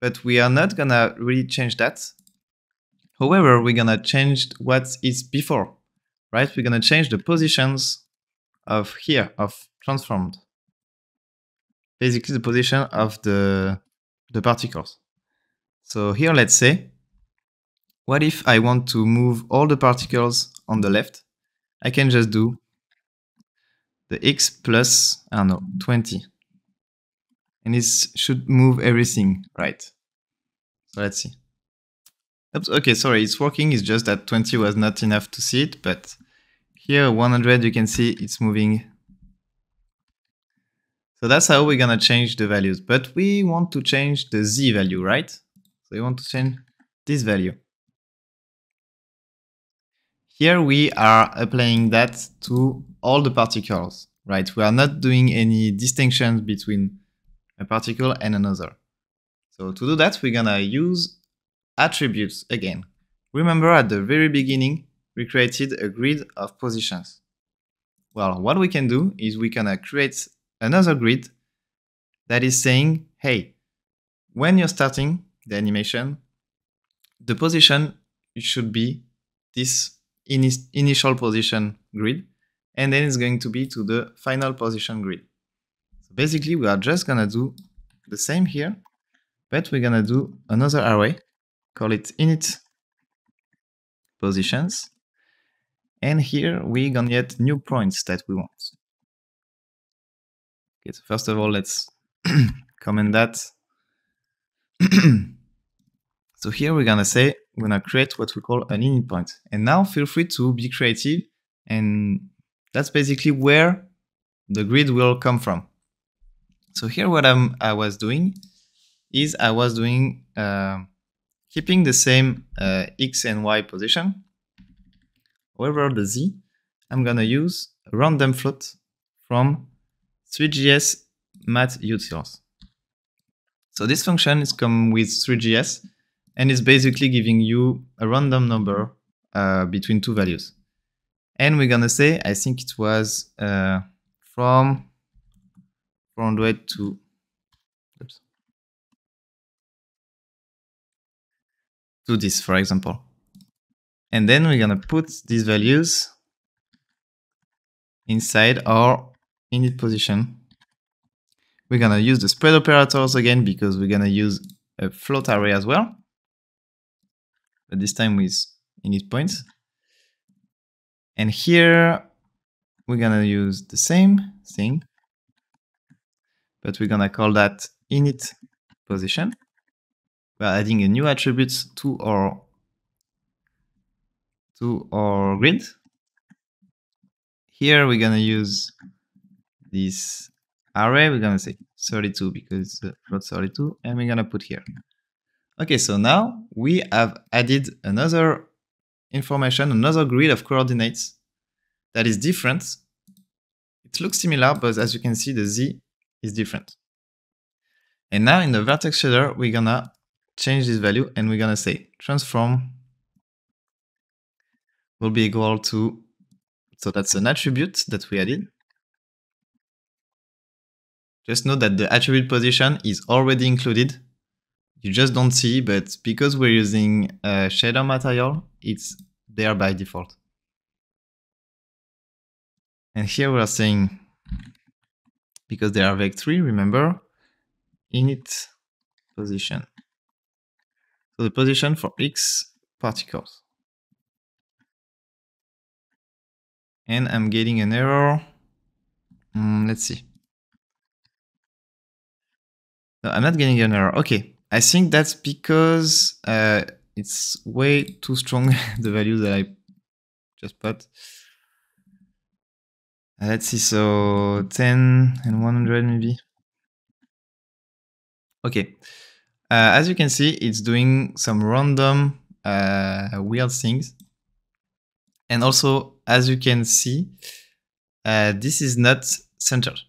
S1: But we are not gonna really change that. However, we're gonna change what is before, right? We're gonna change the positions of here, of transformed. Basically the position of the, the particles. So here, let's say what if I want to move all the particles on the left? I can just do the x plus, I don't know, 20. And it should move everything, right? So let's see. Oops, okay, sorry, it's working. It's just that 20 was not enough to see it, but here 100, you can see it's moving. So that's how we're gonna change the values. But we want to change the z value, right? So we want to change this value. Here we are applying that to all the particles, right? We are not doing any distinctions between a particle and another. So to do that, we're gonna use attributes again. Remember at the very beginning, we created a grid of positions. Well, what we can do is we can uh, create another grid that is saying, hey, when you're starting the animation, the position should be this initial position grid, and then it's going to be to the final position grid. So basically, we are just gonna do the same here, but we're gonna do another array, call it init positions, and here we're gonna get new points that we want. Okay, so first of all, let's [CLEARS THROAT] comment that. [CLEARS THROAT] so here we're gonna say we're gonna create what we call an init point. And now feel free to be creative and that's basically where the grid will come from. So here what I'm, I was doing is I was doing uh, keeping the same uh, x and y position. However, the z, I'm gonna use a random float from Three.js math utils. So this function is come with Three.js and it's basically giving you a random number uh, between two values. And we're gonna say, I think it was uh, from 400 to, to this, for example. And then we're gonna put these values inside our init position. We're gonna use the spread operators again because we're gonna use a float array as well but this time with init points. And here we're gonna use the same thing, but we're gonna call that init position. We're adding a new attribute to our to our grid. Here we're gonna use this array. We're gonna say 32 because uh, it's float 32, and we're gonna put here. Okay, so now we have added another information, another grid of coordinates that is different. It looks similar, but as you can see, the z is different. And now in the vertex shader, we're gonna change this value and we're gonna say transform will be equal to, so that's an attribute that we added. Just note that the attribute position is already included. You just don't see, but because we're using a shader material, it's there by default. And here we are saying, because they are vec3, remember, init position. So the position for x particles. And I'm getting an error. Mm, let's see. No, I'm not getting an error. Okay, I think that's because uh, it's way too strong, [LAUGHS] the value that I just put. Uh, let's see, so 10 and 100 maybe. Okay, uh, as you can see, it's doing some random uh, weird things. And also, as you can see, uh, this is not centered.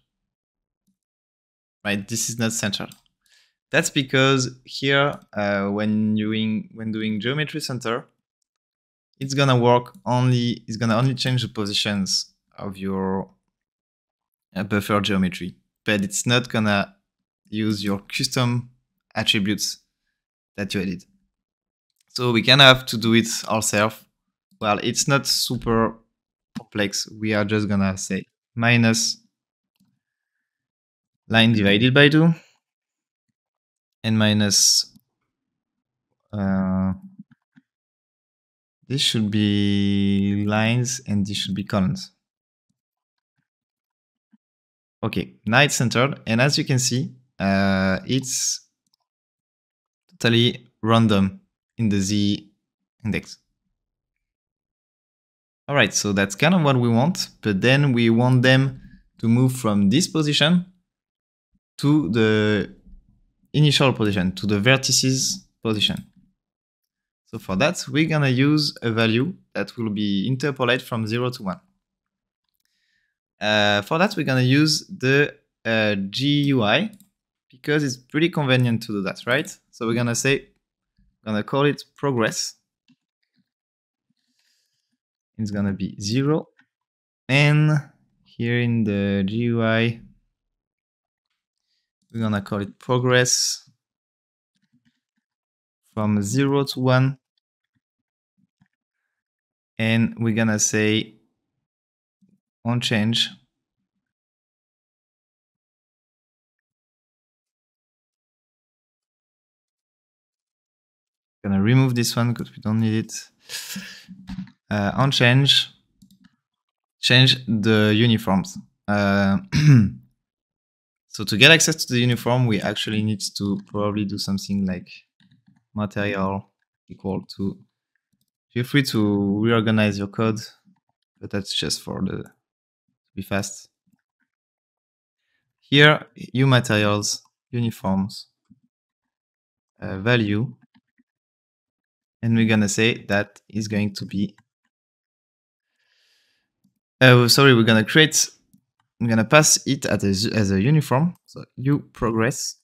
S1: Right, this is not centered. That's because here, uh, when doing when doing geometry center, it's gonna work only. It's gonna only change the positions of your uh, buffer geometry, but it's not gonna use your custom attributes that you added. So we of have to do it ourselves. Well, it's not super complex. We are just gonna say minus line divided by 2 and minus uh, this should be lines and this should be columns. Okay, now it's centered and as you can see, uh, it's totally random in the z index. All right, so that's kind of what we want, but then we want them to move from this position to the initial position, to the vertices position. So for that, we're gonna use a value that will be interpolated from 0 to 1. Uh, for that, we're gonna use the uh, GUI because it's pretty convenient to do that, right? So we're gonna say, gonna call it progress. It's gonna be 0. And here in the GUI, we're gonna call it progress from 0 to 1 and we're gonna say on change gonna remove this one because we don't need it. Uh, on change change the uniforms. Uh, [CLEARS THROAT] So to get access to the uniform, we actually need to probably do something like material equal to, feel free to reorganize your code, but that's just for the, to be fast. Here, U materials, uniforms, uh, value, and we're gonna say that is going to be, uh, sorry, we're gonna create I'm gonna pass it as a, as a uniform. So you progress.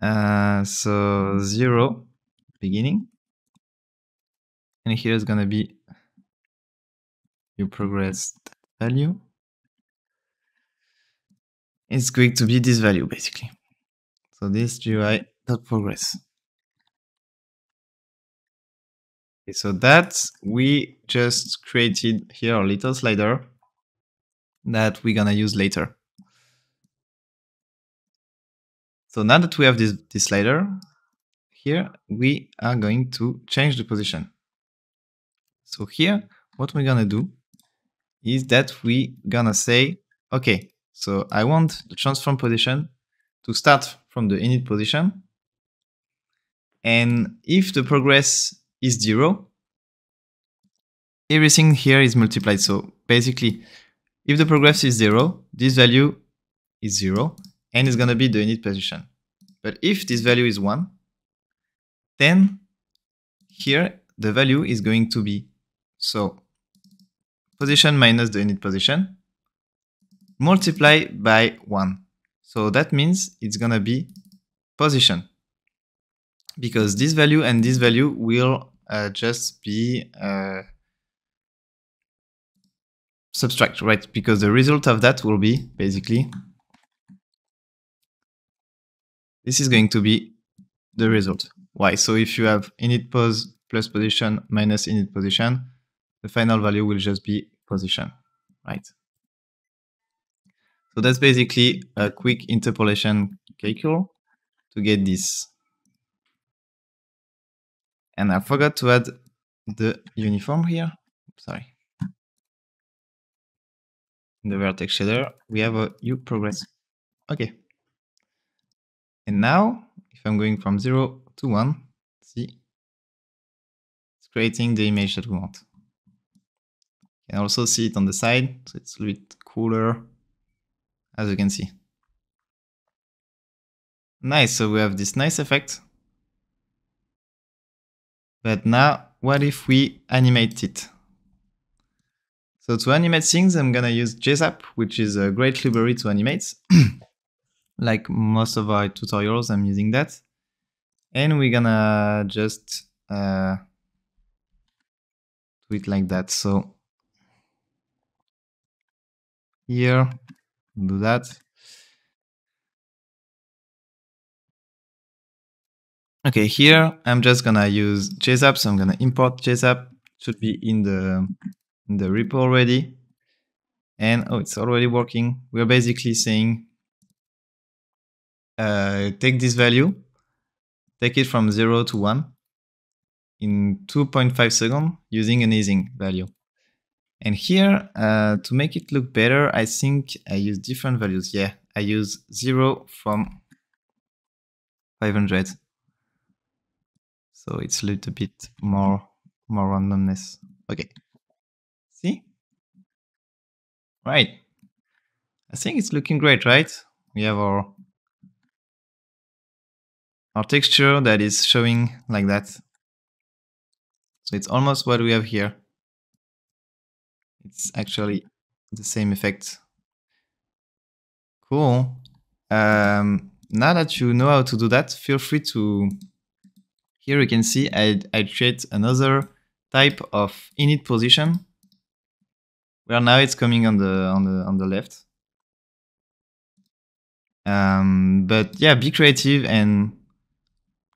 S1: Uh, so zero beginning. And here is gonna be u progress value. It's going to be this value basically. So this GUI dot progress. Okay, so that we just created here a little slider that we're gonna use later. So now that we have this, this slider, here we are going to change the position. So here, what we're gonna do is that we're gonna say, okay, so I want the transform position to start from the init position. And if the progress is zero, everything here is multiplied. So basically, if the progress is zero, this value is zero, and it's going to be the init position. But if this value is one, then here the value is going to be So position minus the init position, multiply by 1. So that means it's gonna be position. Because this value and this value will uh, just be uh, subtract, right? Because the result of that will be basically this is going to be the result. Why? So if you have init pos plus position minus init position, the final value will just be position, right? So that's basically a quick interpolation calcul to get this. And I forgot to add the uniform here. Sorry. In the vertex shader, we have a U progress. Okay. And now, if I'm going from 0 to 1, see, it's creating the image that we want. You can also see it on the side, so it's a little bit cooler, as you can see. Nice, so we have this nice effect. But now, what if we animate it? So to animate things, I'm gonna use GSAP, which is a great library to animate. [CLEARS THROAT] like most of our tutorials, I'm using that. And we're gonna just uh, do it like that. So here, do that. Okay, here I'm just gonna use GSAP, so I'm gonna import GSAP. Should be in the in the repo already. And oh, it's already working. We're basically saying uh, take this value, take it from 0 to 1 in 2.5 seconds using an easing value. And here, uh, to make it look better, I think I use different values. Yeah, I use 0 from 500. So it's a little bit more, more randomness. Okay. See? Right. I think it's looking great, right? We have our our texture that is showing like that. So it's almost what we have here. It's actually the same effect. Cool. Um, now that you know how to do that, feel free to, here you can see I, I create another type of init position where now it's coming on the on the on the left. Um, but yeah, be creative and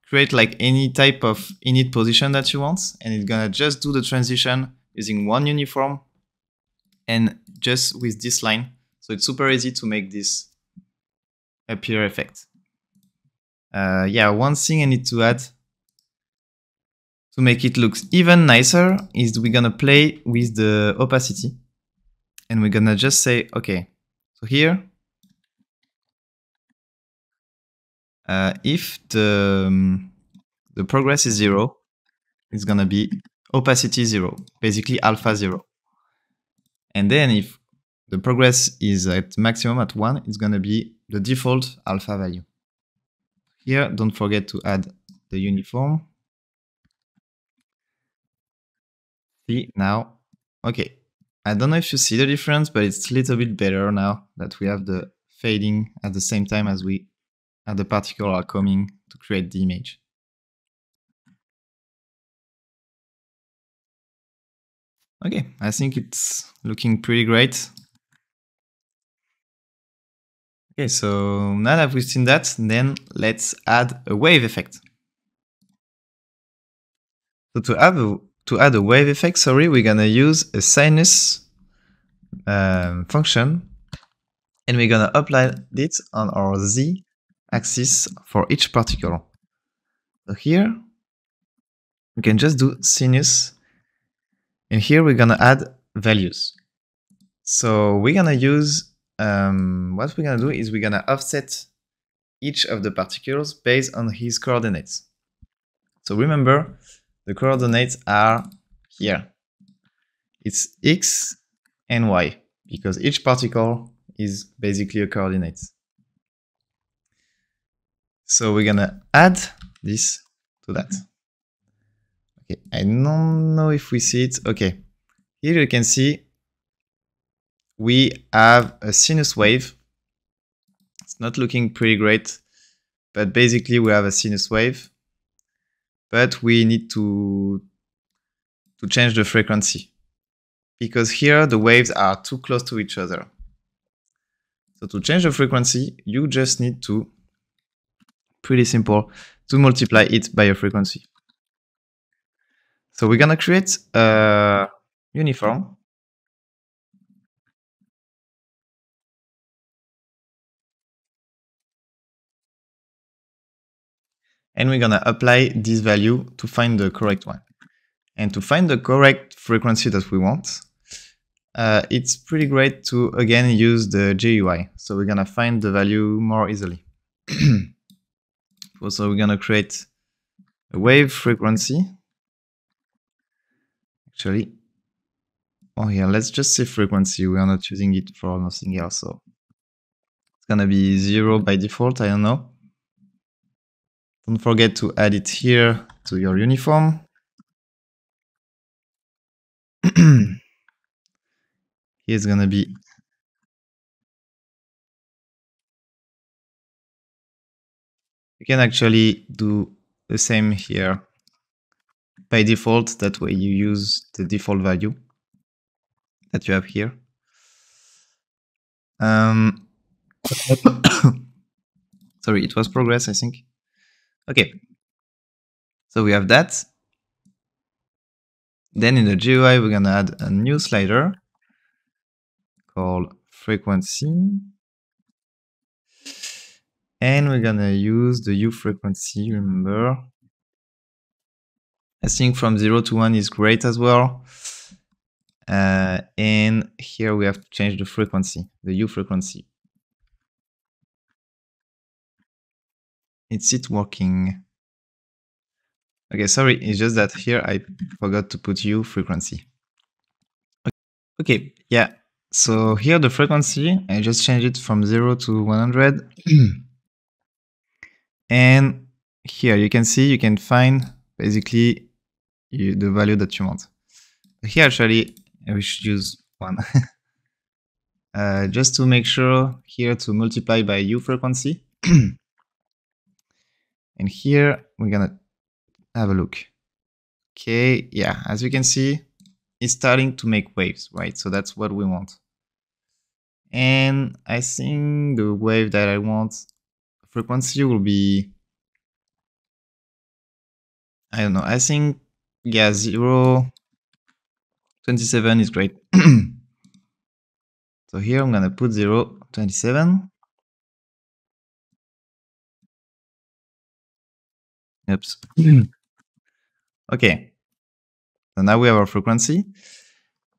S1: create like any type of init position that you want, and it's gonna just do the transition using one uniform and just with this line. So it's super easy to make this appear effect. Uh, yeah, one thing I need to add to make it look even nicer is we're gonna play with the opacity and we're gonna just say, okay, so here Uh, if the, um, the progress is zero, it's gonna be opacity zero, basically alpha zero. And then if the progress is at maximum at one, it's gonna be the default alpha value. Here, don't forget to add the uniform. See now, okay. I don't know if you see the difference, but it's a little bit better now that we have the fading at the same time as we and the particles are coming to create the image. Okay, I think it's looking pretty great. Okay, so now that we've seen that, then let's add a wave effect. So to add a, to add a wave effect, sorry, we're gonna use a sinus um, function, and we're gonna apply it on our z axis for each particle. So here, we can just do sinus. And here we're gonna add values. So we're gonna use, um, what we're gonna do is we're gonna offset each of the particles based on his coordinates. So remember, the coordinates are here. It's x and y, because each particle is basically a coordinate. So we're gonna add this to that. I don't know if we see it. Okay, Here you can see we have a sinus wave. It's not looking pretty great, but basically we have a sinus wave, but we need to, to change the frequency because here the waves are too close to each other. So to change the frequency, you just need to, pretty simple, to multiply it by a frequency. So we're gonna create a uniform and we're gonna apply this value to find the correct one. And to find the correct frequency that we want, uh, it's pretty great to again use the GUI. So we're gonna find the value more easily. [CLEARS THROAT] also, we're gonna create a wave frequency. Actually, oh yeah, let's just say frequency. We are not using it for nothing else. So it's gonna be zero by default. I don't know. Don't forget to add it here to your uniform. [CLEARS THROAT] Here's gonna be you can actually do the same here by default that way you use the default value that you have here um [COUGHS] sorry it was progress i think Okay. So we have that. Then in the GUI, we're going to add a new slider called frequency. And we're going to use the U frequency, remember. I think from 0 to 1 is great as well. Uh, and here we have to change the frequency, the U frequency. It's it working? Okay, sorry, it's just that here I forgot to put U frequency. Okay, yeah. So here the frequency, I just changed it from 0 to 100. [CLEARS THROAT] and here you can see you can find basically you, the value that you want. Here actually we should use 1. [LAUGHS] uh, just to make sure here to multiply by U frequency. [CLEARS THROAT] And here we're gonna have a look. Okay, yeah, as you can see, it's starting to make waves, right? So that's what we want. And I think the wave that I want frequency will be, I don't know, I think, yeah, 0, 27 is great. [CLEARS THROAT] so here I'm gonna put 0, 27. Oops. [CLEARS THROAT] okay. So now we have our frequency.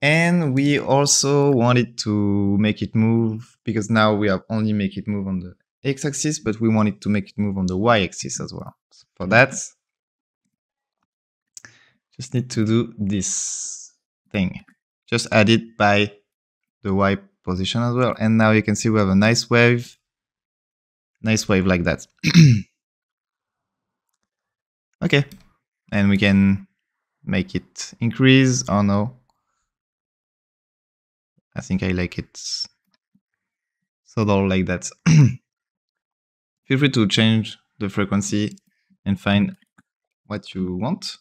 S1: And we also wanted to make it move because now we have only make it move on the x-axis, but we wanted to make it move on the y-axis as well. So for that, just need to do this thing. Just add it by the y position as well. And now you can see we have a nice wave, nice wave like that. [CLEARS THROAT] Okay. And we can make it increase or no. I think I like it subtle like that. [CLEARS THROAT] Feel free to change the frequency and find what you want.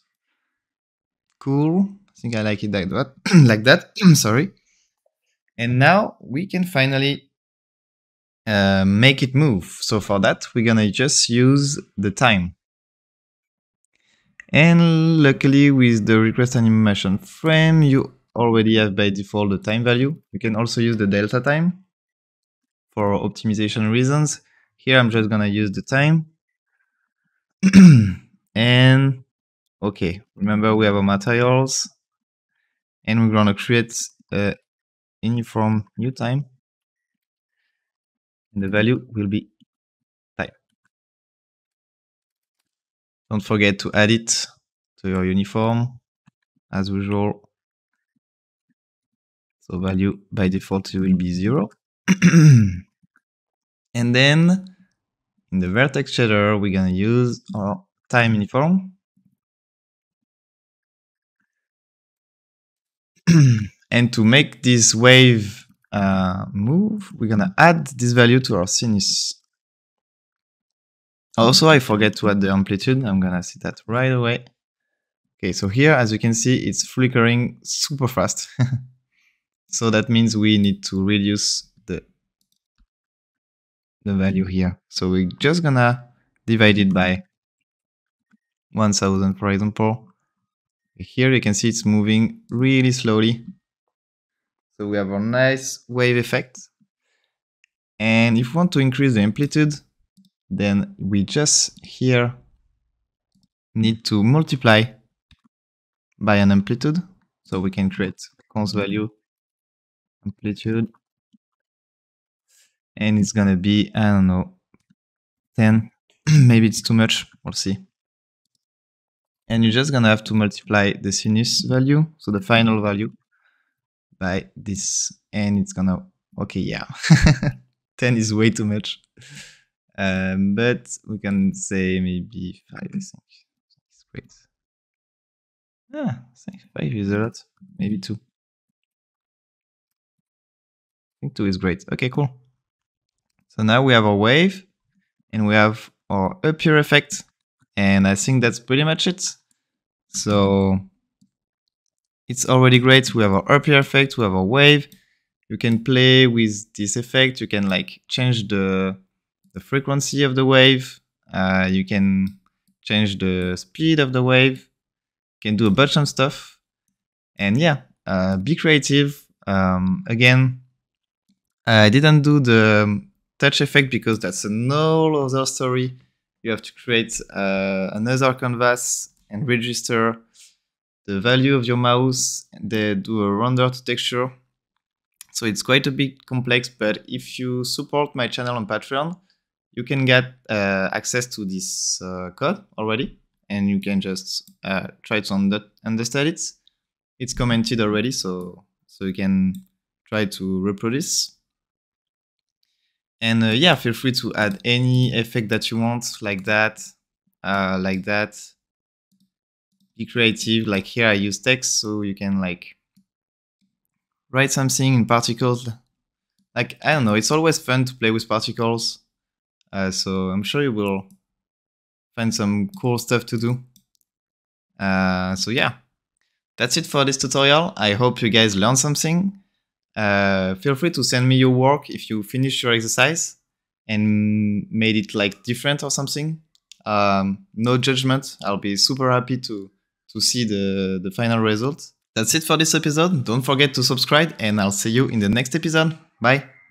S1: Cool. I think I like it like that. [CLEARS THROAT] like that. [CLEARS THROAT] Sorry. And now we can finally uh, make it move. So for that, we're gonna just use the time. And luckily with the request animation frame, you already have by default the time value. You can also use the delta time for optimization reasons. Here I'm just gonna use the time. [CLEARS THROAT] and okay, remember we have our materials and we're gonna create uh, a uniform new time. And the value will be time. Don't forget to add it to your uniform as usual. So value by default will be zero. [CLEARS THROAT] and then in the vertex shader, we're gonna use our time uniform. [CLEARS THROAT] and to make this wave uh, move, we're gonna add this value to our sinus. Also, I forget to add the amplitude. I'm gonna see that right away. Okay, so here, as you can see, it's flickering super fast. [LAUGHS] so that means we need to reduce the, the value here. So we're just gonna divide it by 1000, for example. Here you can see it's moving really slowly. So we have a nice wave effect. And if we want to increase the amplitude, then we just here need to multiply by an amplitude. So we can create const value amplitude. And it's gonna be, I don't know, 10. [CLEARS THROAT] Maybe it's too much. We'll see. And you're just gonna have to multiply the sinus value, so the final value, by this. And it's gonna, okay, yeah. [LAUGHS] 10 is way too much. Um, but we can say maybe 5, I think. It's great. Ah, I think 5 is a lot. Maybe 2. I think 2 is great. Okay, cool. So now we have our wave and we have our up here effect. And I think that's pretty much it. So it's already great. We have our here effect, we have our wave. You can play with this effect. You can like change the, the frequency of the wave. Uh, you can change the speed of the wave can do a bunch of stuff. And yeah, uh, be creative. Um, again, I didn't do the touch effect because that's a whole other story. You have to create uh, another canvas and register the value of your mouse. They do a render to texture. So it's quite a bit complex, but if you support my channel on Patreon, you can get uh, access to this uh, code already and you can just uh, try to under understand it. It's commented already, so so you can try to reproduce. And uh, yeah, feel free to add any effect that you want, like that, uh, like that. Be creative. Like here, I use text, so you can like write something in particles. Like I don't know, it's always fun to play with particles. Uh, so I'm sure you will find some cool stuff to do. Uh, so yeah, that's it for this tutorial. I hope you guys learned something. Uh, feel free to send me your work if you finish your exercise and made it like different or something. Um, no judgment. I'll be super happy to to see the the final result. That's it for this episode. Don't forget to subscribe and I'll see you in the next episode. Bye.